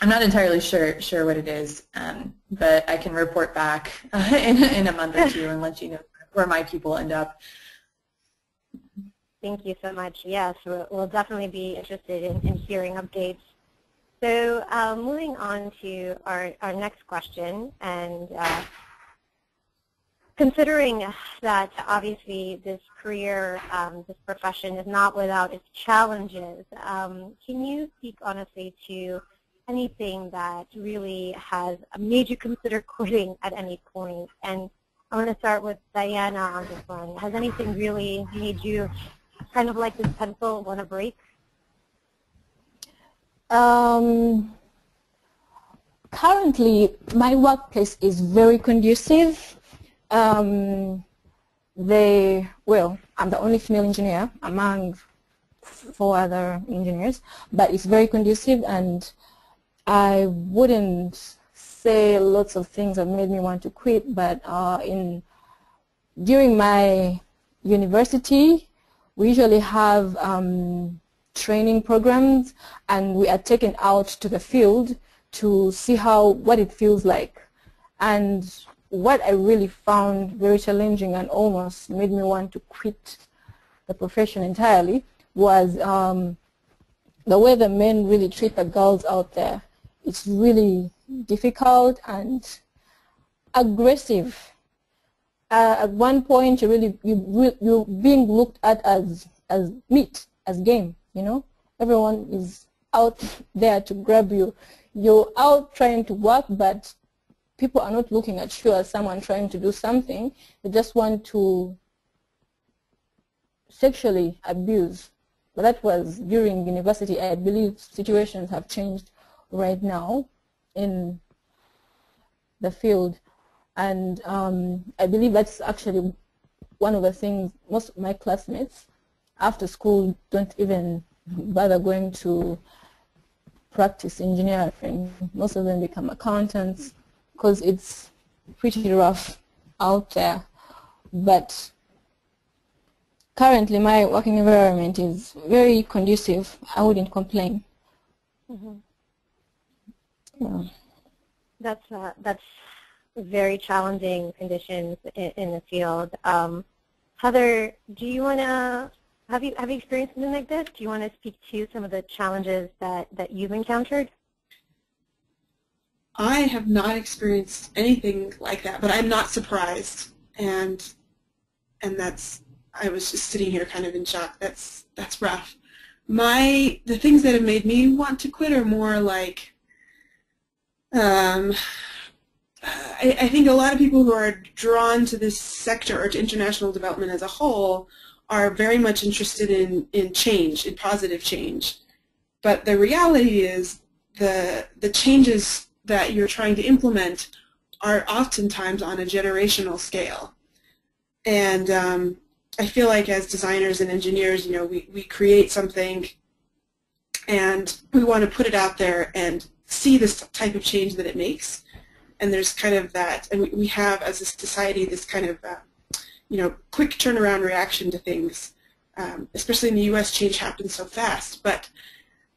I'm not entirely sure sure what it is, um, but I can report back uh, in, in a month or two and let you know where my people end up. Thank you so much. Yes, we'll definitely be interested in, in hearing updates. So uh, moving on to our, our next question, and uh, considering that obviously this career, um, this profession is not without its challenges, um, can you speak honestly to anything that really has made you consider quitting at any point? And I want to start with Diana on this one. Has anything really made you kind of like this pencil want to break? Um, currently, my workplace is very conducive um, they, well, I'm the only female engineer among four other engineers, but it's very conducive and I wouldn't say lots of things that made me want to quit, but uh, in during my university, we usually have um, training programs and we are taken out to the field to see how what it feels like. And what I really found very challenging and almost made me want to quit the profession entirely was um, the way the men really treat the girls out there. It's really difficult and aggressive. Uh, at one point, you're really you you're being looked at as as meat, as game. You know, everyone is out there to grab you. You're out trying to work, but people are not looking at you as someone trying to do something. They just want to sexually abuse. But that was during university. I believe situations have changed right now in the field. And um, I believe that's actually one of the things most of my classmates after school don't even bother going to practice engineering. Most of them become accountants because it's pretty rough out there. But currently my working environment is very conducive. I wouldn't complain. Mm-hmm. Yeah. That's uh, that's very challenging conditions in, in the field. Um, Heather, do you want to have you have you experienced something like this? Do you want to speak to some of the challenges that that you've encountered? I have not experienced anything like that, but I'm not surprised, and and that's I was just sitting here kind of in shock. That's that's rough. My the things that have made me want to quit are more like um, I, I think a lot of people who are drawn to this sector or to international development as a whole are very much interested in, in change, in positive change. But the reality is the, the changes that you're trying to implement are oftentimes on a generational scale. And um, I feel like as designers and engineers, you know, we, we create something and we want to put it out there and see this type of change that it makes. And there's kind of that, and we, we have as a society this kind of uh, you know, quick turnaround reaction to things. Um, especially in the U.S., change happens so fast, but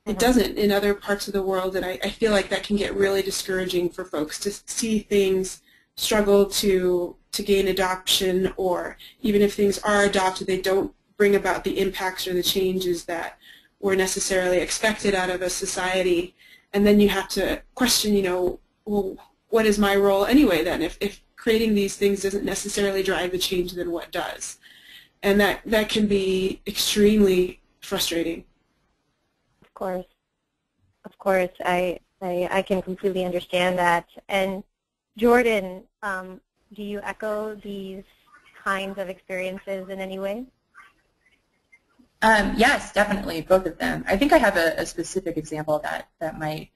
it uh-huh. doesn't in other parts of the world, and I, I feel like that can get really discouraging for folks to see things struggle to to gain adoption, or even if things are adopted, they don't bring about the impacts or the changes that were necessarily expected out of a society. And then you have to question, you know, well, what is my role anyway then? If, if creating these things doesn't necessarily drive the change, then what does? And that, that can be extremely frustrating. Of course. Of course. I, I, I can completely understand that. And Jordan, um, do you echo these kinds of experiences in any way? Um, yes, definitely, both of them. I think I have a, a, specific example that, that might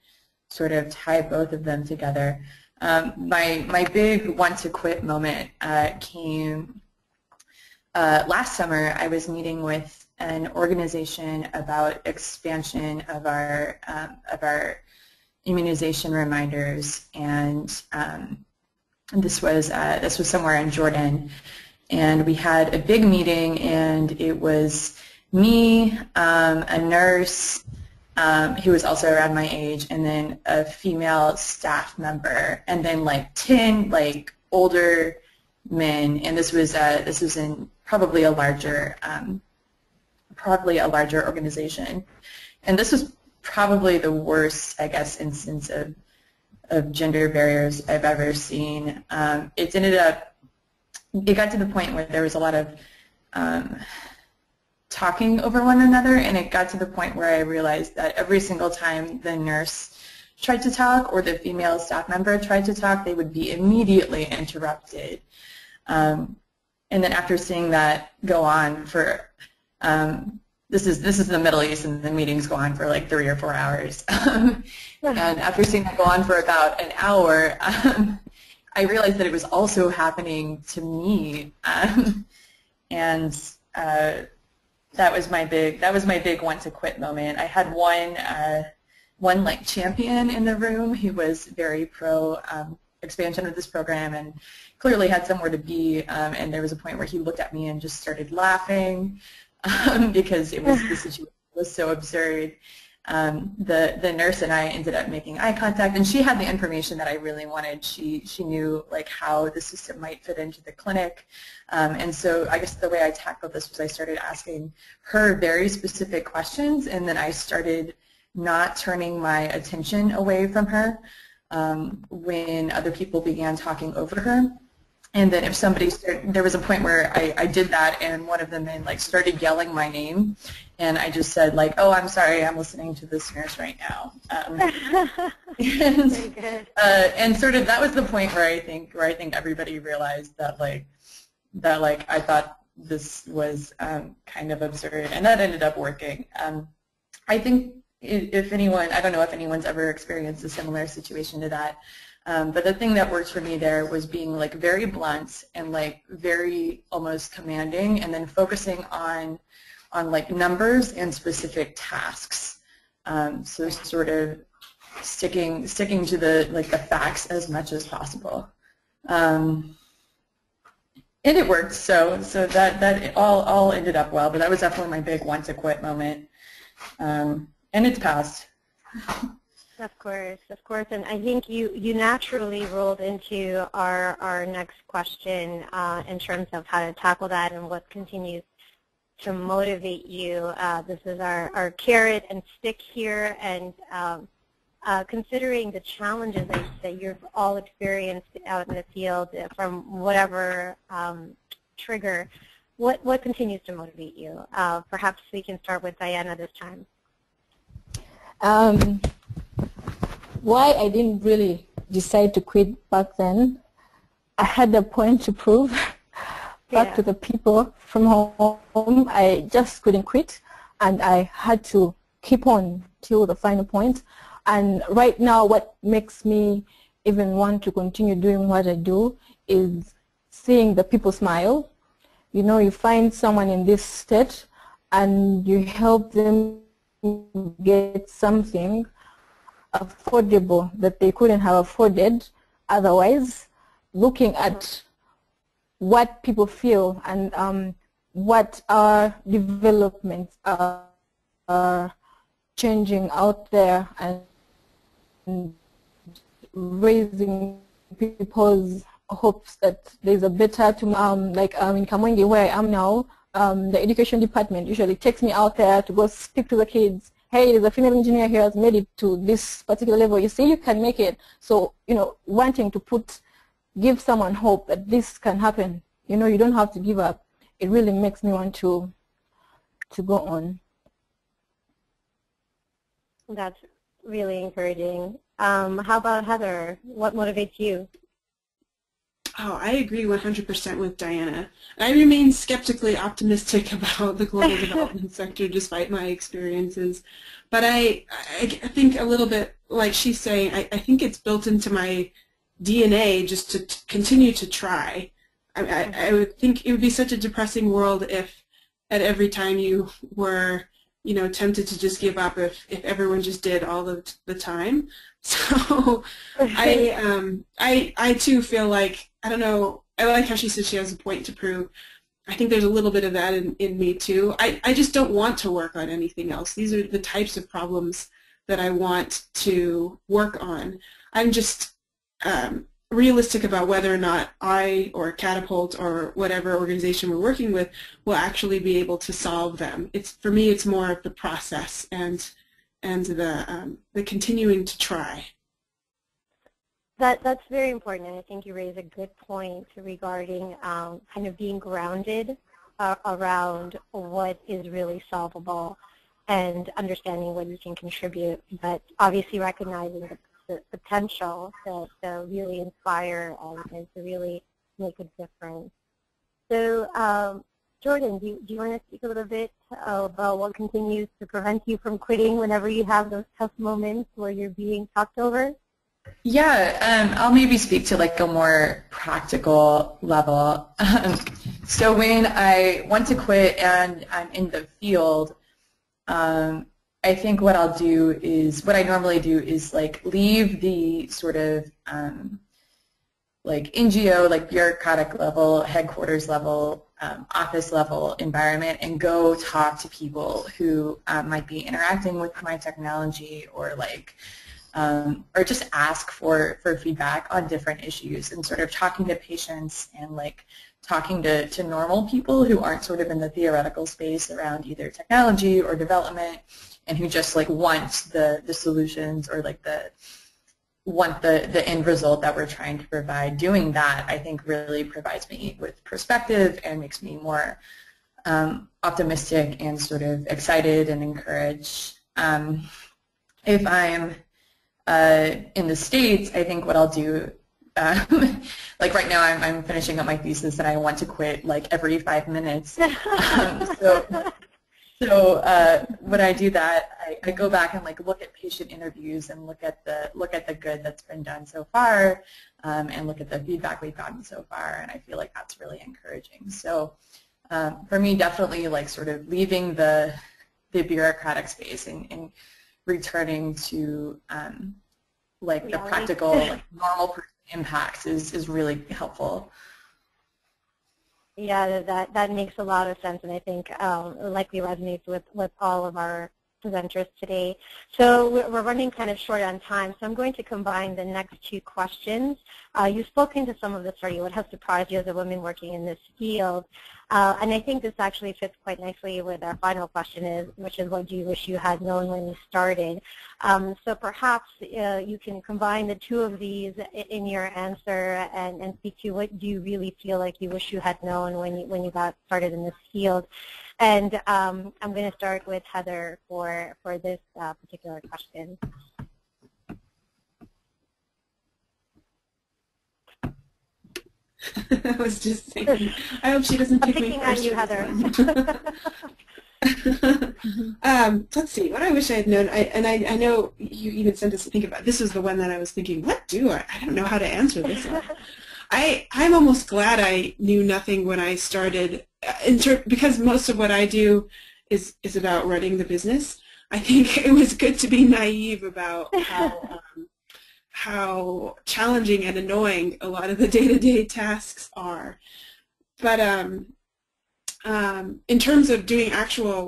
sort of tie both of them together. Um, my, my big want to quit moment uh, came uh, last summer. I was meeting with an organization about expansion of our, um, of our immunization reminders, and um, this was, uh, this was somewhere in Jordan. And we had a big meeting, and it was me, um, a nurse, um, who was also around my age, and then a female staff member, and then like ten like older men, and this was uh, this was in probably a larger um, probably a larger organization, and this was probably the worst, I guess, instance of of gender barriers I've ever seen. Um, it ended up, it got to the point where there was a lot of um, talking over one another, and it got to the point where I realized that every single time the nurse tried to talk or the female staff member tried to talk, they would be immediately interrupted. Um, and then after seeing that go on for, um, this is this is the Middle East, and the meetings go on for like three or four hours. and after seeing that go on for about an hour, um, I realized that it was also happening to me, um, and uh, that was my big that was my big want to quit moment. I had one uh, one like champion in the room who was very pro um, expansion of this program and clearly had somewhere to be. Um, and there was a point where he looked at me and just started laughing um, because it was the situation was so absurd. um, the the nurse and I ended up making eye contact, and she had the information that I really wanted. She she knew like how the system might fit into the clinic, um, and so I guess the way I tackled this was I started asking her very specific questions, and then I started not turning my attention away from her um, when other people began talking over her. And then if somebody, started, there was a point where I, I did that and one of them then like started yelling my name and I just said like, oh, I'm sorry, I'm listening to this nurse right now. Um, and, uh, and sort of that was the point where I think, where I think everybody realized that like, that like I thought this was um, kind of absurd and that ended up working. Um, I think if anyone, I don't know if anyone's ever experienced a similar situation to that, um, but the thing that worked for me there was being like very blunt and like very almost commanding and then focusing on on like numbers and specific tasks. Um, so sort of sticking sticking to the like the facts as much as possible. Um, and it worked, so so that that all all ended up well. But that was definitely my big want to quit moment, um, and it's passed. Of course, of course, and I think you, you naturally rolled into our, our next question uh, in terms of how to tackle that and what continues to motivate you. Uh, this is our, our carrot and stick here, and um, uh, considering the challenges that, you've all experienced out in the field from whatever um, trigger, what, what continues to motivate you? Uh, perhaps we can start with Diana this time. Um, why I didn't really decide to quit back then, I had a point to prove back yeah. to the people from home. I just couldn't quit and I had to keep on till the final point. And right now what makes me even want to continue doing what I do is seeing the people smile. You know, you find someone in this state and you help them get something affordable that they couldn't have afforded otherwise, looking at what people feel and um, what our developments are, are changing out there and raising people's hopes that there's a better to um, like um, in Kamwenge where I am now, um, the education department usually takes me out there to go speak to the kids hey, there's a female engineer here has made it to this particular level. You see, you can make it. So, you know, wanting to put, give someone hope that this can happen. You know, you don't have to give up. It really makes me want to, to go on. That's really encouraging. Um, how about Heather? What motivates you? Oh, I agree 100% with Diana. I remain skeptically optimistic about the global development sector despite my experiences. But I, I think a little bit like she's saying, I, I think it's built into my DNA just to continue to try. I, I, I would think it would be such a depressing world if at every time you were you know, tempted to just give up if, if everyone just did all the, the time. So I, um, I, I too feel like, I don't know, I like how she said she has a point to prove. I think there's a little bit of that in, in me too. I, I just don't want to work on anything else. These are the types of problems that I want to work on. I'm just, um, realistic about whether or not I or Catapult or whatever organization we're working with will actually be able to solve them. It's for me, it's more of the process and and the um, the continuing to try. That that's very important, and I think you raise a good point regarding um, kind of being grounded uh, around what is really solvable and understanding what you can contribute, but obviously recognizing the the potential to, to really inspire and, and to really make a difference. So, um, Jordan, do you, do you want to speak a little bit about what continues to prevent you from quitting whenever you have those tough moments where you're being talked over? Yeah, um, I'll maybe speak to like a more practical level. Um, so when I want to quit and I'm in the field, um, I think what I'll do is, what I normally do is like leave the sort of um, like NGO, like bureaucratic level, headquarters level um, office level environment and go talk to people who um, might be interacting with my technology or like um, or just ask for, for feedback on different issues and sort of talking to patients and like talking to, to normal people who aren't sort of in the theoretical space around either technology or development and who just like want the, the solutions or like the want the, the end result that we're trying to provide. Doing that, I think, really provides me with perspective and makes me more um, optimistic and sort of excited and encouraged. Um, if I'm uh, in the States, I think what I'll do, um, like right now I'm, I'm finishing up my thesis and I want to quit like every five minutes. Um, so so uh, when I do that, I, I, go back and like look at patient interviews and look at the look at the good that's been done so far, um, and look at the feedback we've gotten so far, and I feel like that's really encouraging. So um, for me, definitely like sort of leaving the the bureaucratic space and, and returning to um, like Reality. the practical, like, normal impacts is is really helpful. Yeah, that that makes a lot of sense, and I think um, likely resonates with with all of our presenters today. So we're running kind of short on time, so I'm going to combine the next two questions. Uh, you've spoken to some of this already. What has surprised you as a woman working in this field? Uh, and I think this actually fits quite nicely with our final question, is, which is what do you wish you had known when you started? Um, so perhaps uh, you can combine the two of these in your answer and, and speak to what do you really feel like you wish you had known when you, when you got started in this field. And um, I'm going to start with Heather for, for this uh, particular question. I was just saying, I hope she doesn't I'm pick me first. on you, Heather. um, let's see, what I wish I had known, I, and I, I know you even sent us to think about, this was the one that I was thinking, what do I, I don't know how to answer this one. I, I'm almost glad I knew nothing when I started, uh, because most of what I do is, is about running the business. I think it was good to be naive about how, um, how challenging and annoying a lot of the day-to-day -day tasks are. But um, um, in terms of doing actual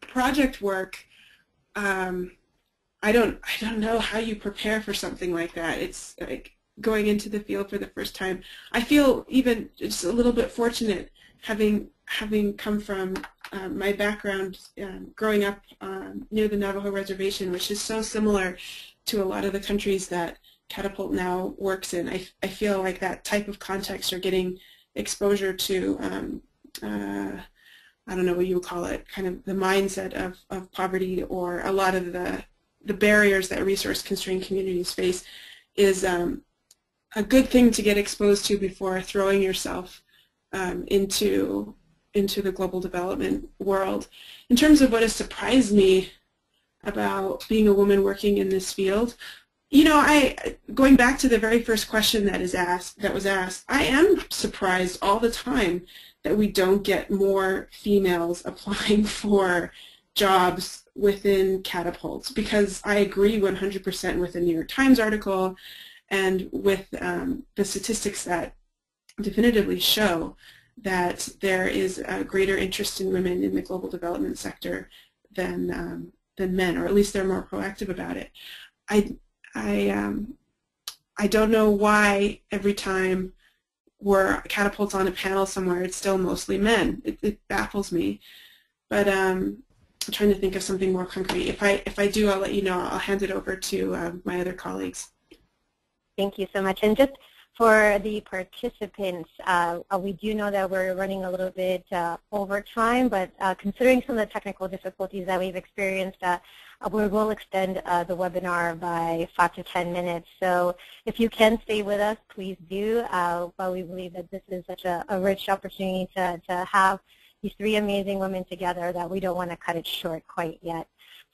project work, um, I don't I don't know how you prepare for something like that. It's like going into the field for the first time. I feel even just a little bit fortunate having having come from um, my background um, growing up um, near the Navajo Reservation, which is so similar to a lot of the countries that Catapult now works in. I, I feel like that type of context or getting exposure to, um, uh, I don't know what you would call it, kind of the mindset of, of poverty or a lot of the, the barriers that resource-constrained communities face is um, a good thing to get exposed to before throwing yourself um, into into the global development world. In terms of what has surprised me about being a woman working in this field, you know, I going back to the very first question that is asked that was asked, I am surprised all the time that we don't get more females applying for jobs within catapults because I agree 100% with the New York Times article and with um, the statistics that definitively show that there is a greater interest in women in the global development sector than um, than men, or at least they're more proactive about it. I I um, I don't know why every time we're catapults on a panel somewhere, it's still mostly men. It, it baffles me. But um, I'm trying to think of something more concrete. If I if I do, I'll let you know. I'll hand it over to uh, my other colleagues. Thank you so much. And just for the participants, uh, uh, we do know that we're running a little bit uh, over time, but uh, considering some of the technical difficulties that we've experienced, uh, uh, we will extend the webinar by five to 10 minutes. So if you can stay with us, please do. but we believe that this is such a, a rich opportunity to, to have these three amazing women together that we don't want to cut it short quite yet.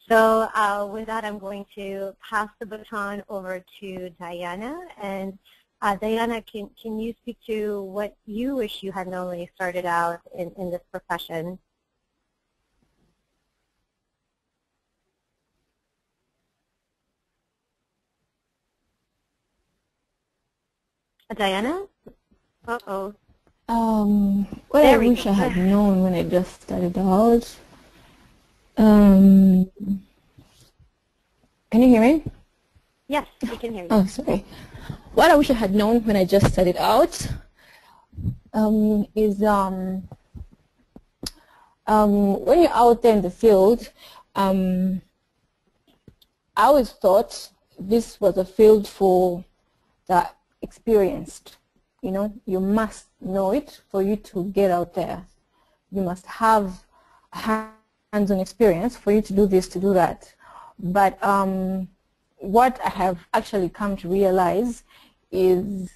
So with that, I'm going to pass the baton over to Diana. And uh, Diana, can, can you speak to what you wish you had known when you started out in, in this profession? Uh, Diana? Uh-oh. Um, what There I wish go. I had known when I just started out. Um, can you hear me? Yes, we can hear you. Oh, sorry. What I wish I had known when I just started out um, is um, um, when you're out there in the field, um, I always thought this was a field for the experienced. You know, you must know it for you to get out there. You must have hands-on experience for you to do this, to do that. But um, what I have actually come to realize is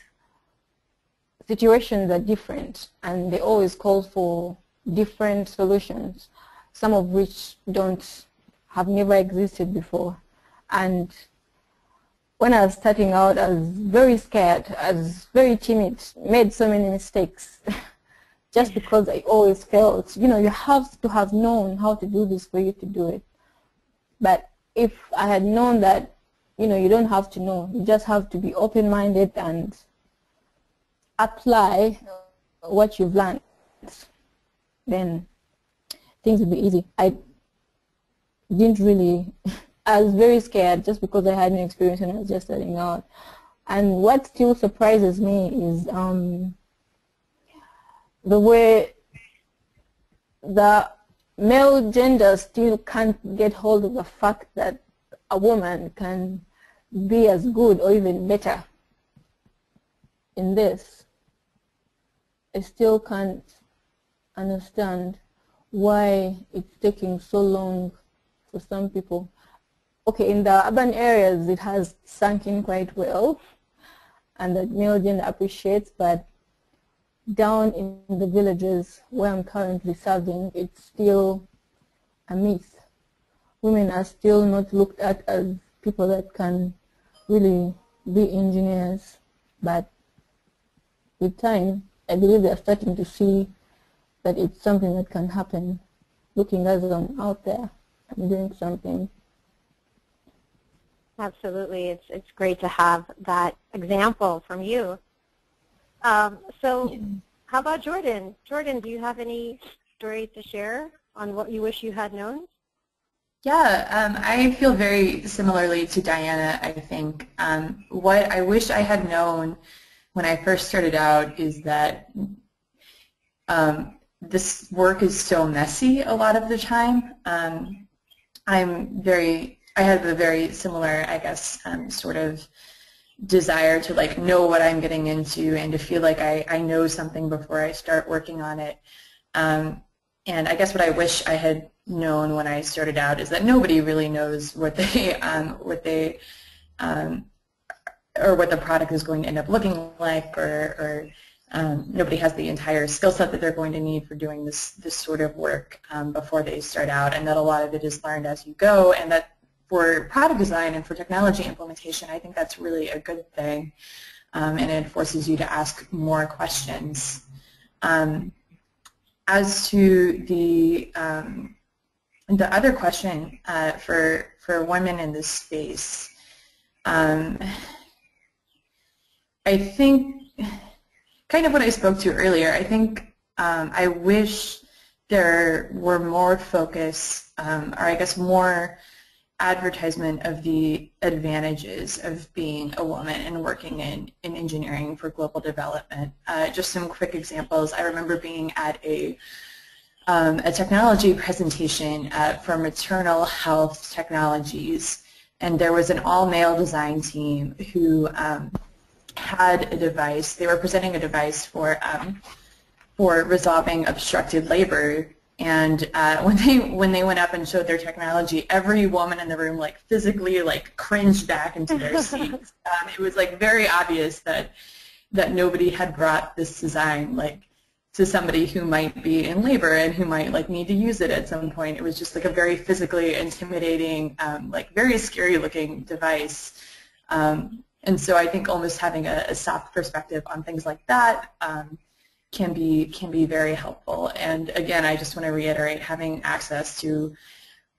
situations are different and they always call for different solutions, some of which don't have never existed before. And when I was starting out, I was very scared, I was very timid, made so many mistakes just because I always felt, you know, you have to have known how to do this for you to do it. But if I had known that, you know, you don't have to know, you just have to be open-minded and apply what you've learned, then things would be easy. I didn't really, I was very scared just because I had no experience and I was just starting out. And what still surprises me is um, the way the male gender still can't get hold of the fact that a woman can be as good or even better in this. I still can't understand why it's taking so long for some people. Okay, in the urban areas it has sunk in quite well and the male gender appreciates, but down in the villages where I'm currently serving, it's still a myth. Women are still not looked at as people that can really be engineers, but with time, I believe they're starting to see that it's something that can happen, looking as I'm out there doing something. Absolutely. It's, it's great to have that example from you. Um, so how about Jordan? Jordan, do you have any stories to share on what you wish you had known? Yeah, um, I feel very similarly to Diana, I think. Um, what I wish I had known when I first started out is that um, this work is so messy a lot of the time. Um, I'm very, I have a very similar, I guess, um, sort of desire to like know what I'm getting into and to feel like I, I know something before I start working on it. Um, and I guess what I wish I had known when I started out is that nobody really knows what they um, what they um, or what the product is going to end up looking like, or, or um, nobody has the entire skill set that they're going to need for doing this this sort of work um, before they start out, and that a lot of it is learned as you go, and that for product design and for technology implementation, I think that's really a good thing, um, and it forces you to ask more questions. Um, as to the um, the other question uh, for for women in this space, um, I think kind of what I spoke to earlier. I think um, I wish there were more focus, um, or I guess more advertisement of the advantages of being a woman and working in, in engineering for global development. Uh, just some quick examples. I remember being at a um, a technology presentation uh, for maternal health technologies, and there was an all-male design team who um, had a device. They were presenting a device for um, for resolving obstructed labor. And uh, when they when they went up and showed their technology, every woman in the room like physically like cringed back into their seats. Um, it was like very obvious that that nobody had brought this design like to somebody who might be in labor and who might like need to use it at some point. It was just like a very physically intimidating, um, like very scary looking device. Um, and so I think almost having a, a soft perspective on things like that um, can be can be very helpful. And again, I just want to reiterate having access to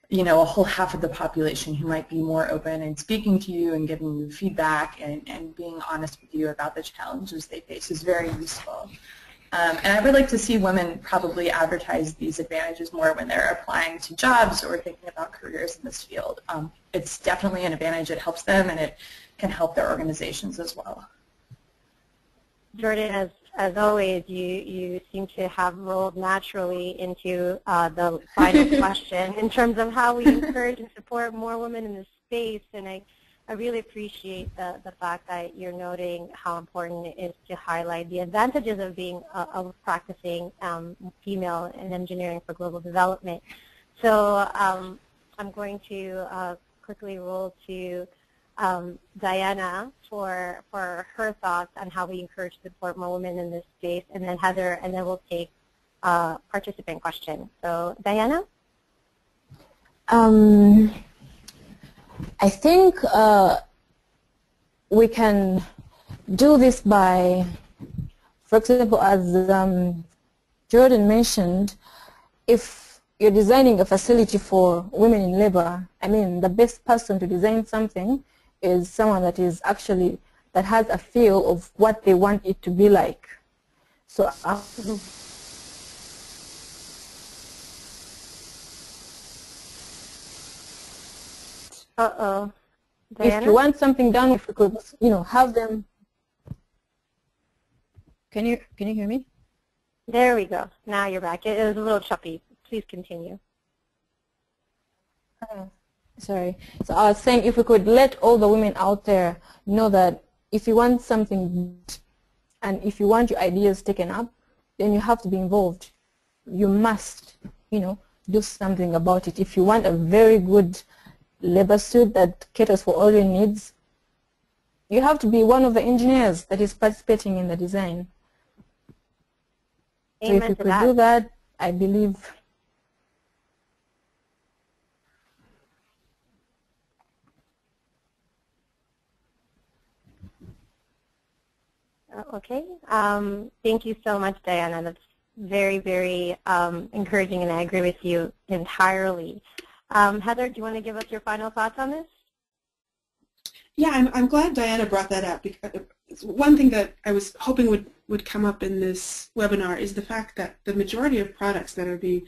you know, a whole half of the population who might be more open and speaking to you and giving you feedback and, and being honest with you about the challenges they face is very useful. Um, and I would like to see women probably advertise these advantages more when they're applying to jobs or thinking about careers in this field. Um, it's definitely an advantage. It helps them and it can help their organizations as well. Jordan, as, as always, you, you seem to have rolled naturally into uh, the final question in terms of how we encourage and support more women in this space. And I, I really appreciate the, the fact that you're noting how important it is to highlight the advantages of being uh, of practicing um, female in engineering for global development. So um, I'm going to uh, quickly roll to um, Diana for for her thoughts on how we encourage support more women in this space, and then Heather, and then we'll take a participant question. So Diana? Um, I think uh, we can do this by, for example, as um, Jordan mentioned, if you're designing a facility for women in labor, I mean, the best person to design something is someone that is actually, that has a feel of what they want it to be like. So uh, Uh-oh. if you want something done, if we could, you know, have them. Can you can you hear me? There we go. Now you're back. It, it was a little choppy. Please continue. Uh, sorry. So I was saying if we could let all the women out there know that if you want something and if you want your ideas taken up, then you have to be involved. You must, you know, do something about it. If you want a very good labor suit that caters for all your needs, you have to be one of the engineers that is participating in the design. Amen so if you could that. do that, I believe Uh, okay. Um, thank you so much, Diana. That's very, very um, encouraging, and I agree with you entirely. Um, Heather, do you want to give us your final thoughts on this? Yeah, I'm, I'm glad Diana brought that up because one thing that I was hoping would, would come up in this webinar is the fact that the majority of products that are being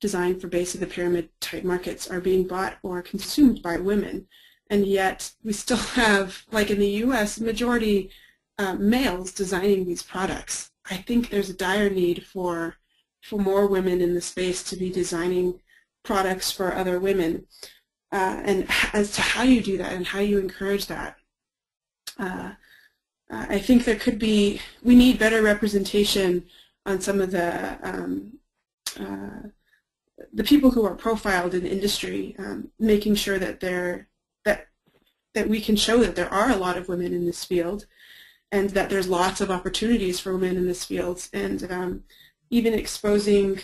designed for base of the pyramid type markets are being bought or consumed by women. And yet we still have, like in the U.S., majority uh, males designing these products. I think there's a dire need for, for more women in the space to be designing products for other women. Uh, and as to how you do that and how you encourage that. Uh, I think there could be, we need better representation on some of the um, uh, the people who are profiled in industry, um, making sure that they're that that we can show that there are a lot of women in this field, and that there's lots of opportunities for women in this field, and um, even exposing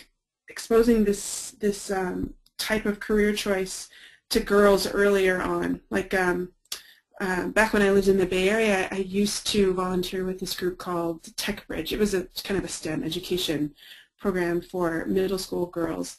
exposing this this um, type of career choice to girls earlier on. Like um, uh, back when I lived in the Bay Area, I used to volunteer with this group called Techbridge. It was a kind of a STEM education program for middle school girls.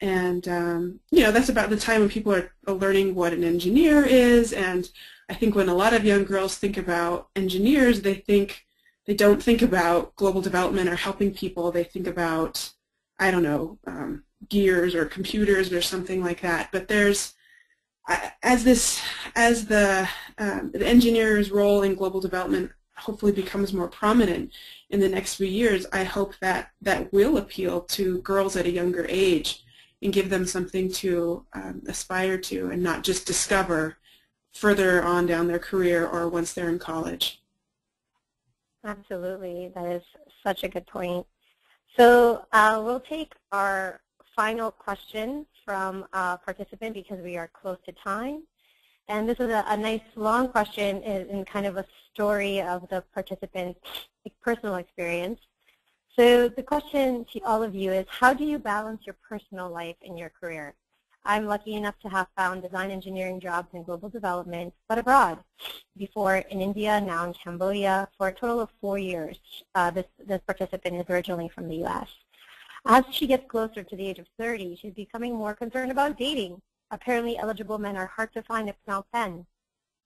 And, um, you know, that's about the time when people are learning what an engineer is. And I think when a lot of young girls think about engineers, they think, they don't think about global development or helping people. They think about, I don't know, um, gears or computers or something like that. But there's, as this, as the, um, the engineer's role in global development hopefully becomes more prominent in the next few years, I hope that that will appeal to girls at a younger age and give them something to um, aspire to and not just discover further on down their career or once they're in college. Absolutely. That is such a good point. So uh, we'll take our final question from a participant because we are close to time. And this is a, a nice long question in, kind of a story of the participant's personal experience. So the question to all of you is, how do you balance your personal life and your career? I'm lucky enough to have found design engineering jobs in global development, but abroad. Before in India, now in Cambodia, for a total of four years. Uh, this, this participant is originally from the U.S. As she gets closer to the age of 30, she's becoming more concerned about dating. Apparently eligible men are hard to find if not 10.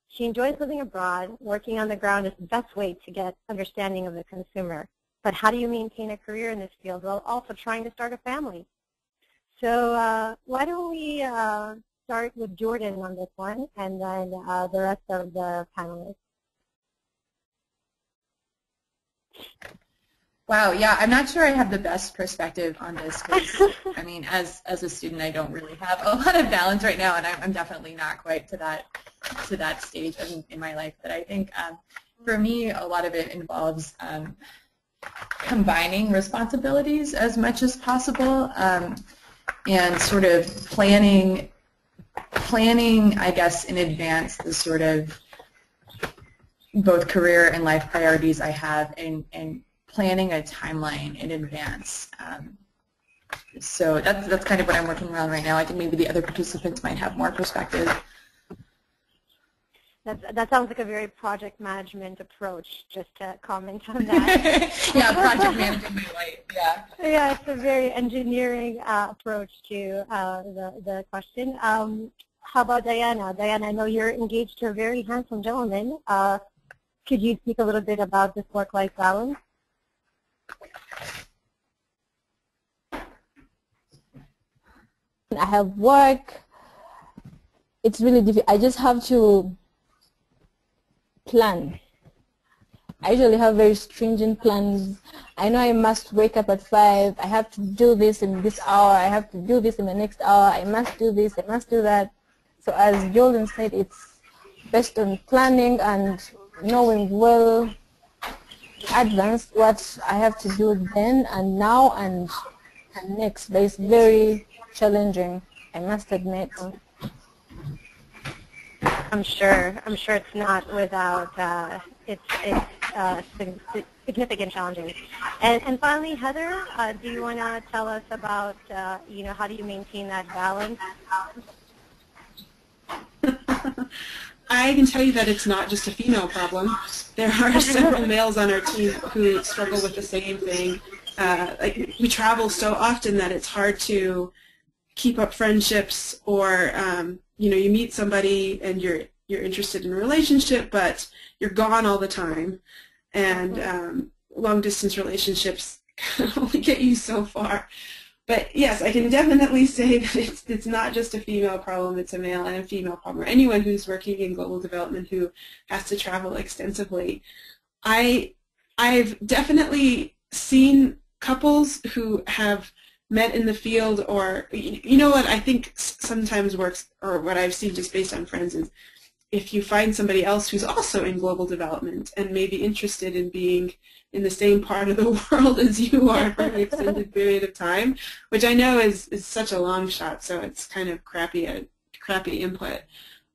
She enjoys living abroad. Working on the ground is the best way to get understanding of the consumer. But how do you maintain a career in this field while also trying to start a family? So uh, why don't we uh, start with Jordan on this one, and then uh, the rest of the panelists. Wow, yeah, I'm not sure I have the best perspective on this because, I mean, as as a student, I don't really have a lot of balance right now, and I'm, I'm definitely not quite to that to that stage in, in my life. But I think um, for me, a lot of it involves um, combining responsibilities as much as possible um, and sort of planning planning, I guess, in advance the sort of both career and life priorities I have and, and planning a timeline in advance. Um, so that's, that's kind of what I'm working around right now. I think maybe the other participants might have more perspective. That, that sounds like a very project management approach, just to comment on that. yeah, project management my life, yeah. Yeah, it's a very engineering uh, approach to uh, the, the question. Um, how about Diana? Diana, I know you're engaged to a very handsome gentleman. Uh, could you speak a little bit about this work-life balance? I have work. It's really difficult. I just have to plan. I usually have very stringent plans. I know I must wake up at 5. I have to do this in this hour. I have to do this in the next hour. I must do this. I must do that. So as Jordan said, it's based on planning and knowing well advanced what I have to do then and now and, and next. But it's very challenging, I must admit. I'm sure. I'm sure it's not without uh, its, its uh, significant challenges. And, and finally, Heather, uh, do you want to tell us about, uh, you know, how do you maintain that balance I can tell you that it's not just a female problem. There are several males on our team who struggle with the same thing. Uh, like we travel so often that it's hard to keep up friendships, or um, you know, you meet somebody and you're you're interested in a relationship, but you're gone all the time, and um, long distance relationships can only get you so far. But yes, I can definitely say that it's, it's not just a female problem, it's a male and a female problem, or anyone who's working in global development who has to travel extensively. I, I've definitely seen couples who have met in the field or, you know what I think sometimes works, or what I've seen just based on friends is if you find somebody else who's also in global development and maybe interested in being in the same part of the world as you are for an extended period of time, which I know is, is such a long shot, so it's kind of crappy, a crappy input.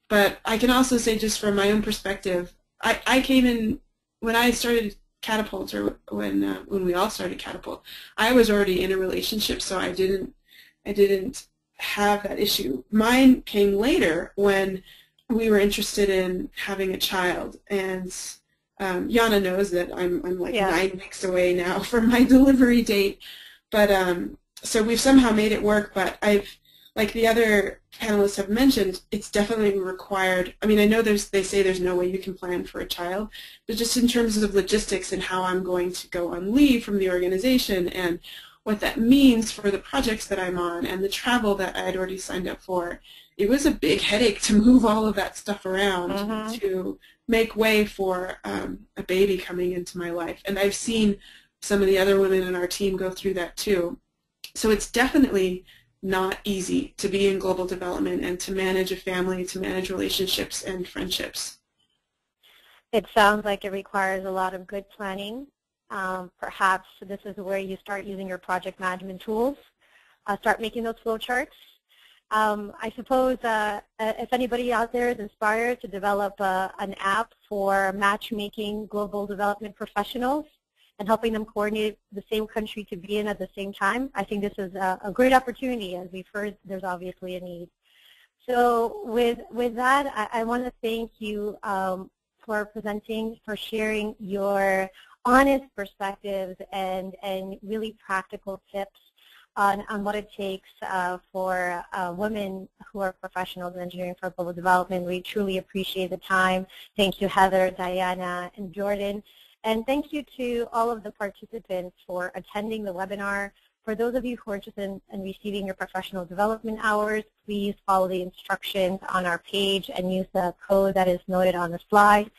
But I can also say just from my own perspective, I, I came in, when I started Catapult, or when, uh, when we all started Catapult, I was already in a relationship, so I didn't, I didn't have that issue. Mine came later when we were interested in having a child, and um, Yana knows that I'm, I'm like yeah. nine weeks away now from my delivery date. But um, so we've somehow made it work. But I've, like the other panelists have mentioned, it's definitely required. I mean, I know there's they say there's no way you can plan for a child, but just in terms of logistics and how I'm going to go on leave from the organization and what that means for the projects that I'm on and the travel that I had already signed up for, it was a big headache to move all of that stuff around mm-hmm. to make way for um, a baby coming into my life. And I've seen some of the other women in our team go through that too. So it's definitely not easy to be in global development and to manage a family, to manage relationships and friendships. It sounds like it requires a lot of good planning. Um, perhaps this is where you start using your project management tools. Uh, start making those flowcharts. um, I suppose uh, uh, if anybody out there is inspired to develop uh, an app for matchmaking global development professionals and helping them coordinate the same country to be in at the same time, I think this is a, a great opportunity. As we've heard, there's obviously a need. So with, with that, I, I want to thank you um, for presenting, for sharing your honest perspectives and, and really practical tips on, on what it takes uh, for uh, women who are professionals in engineering for global development. We truly appreciate the time. Thank you, Heather, Diana, and Jordan. And thank you to all of the participants for attending the webinar. For those of you who are interested in, in, receiving your professional development hours, please follow the instructions on our page and use the code that is noted on the slide.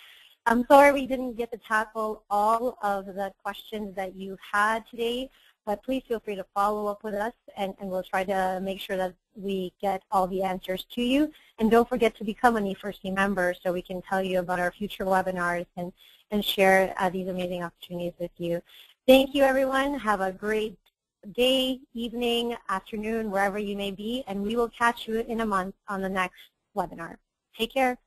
I'm sorry we didn't get to tackle all of the questions that you had today, but please feel free to follow up with us and, and we'll try to make sure that we get all the answers to you. And don't forget to become an E4C member so we can tell you about our future webinars and, and share uh, these amazing opportunities with you. Thank you, everyone. Have a great day, evening, afternoon, wherever you may be, and we will catch you in a month on the next webinar. Take care.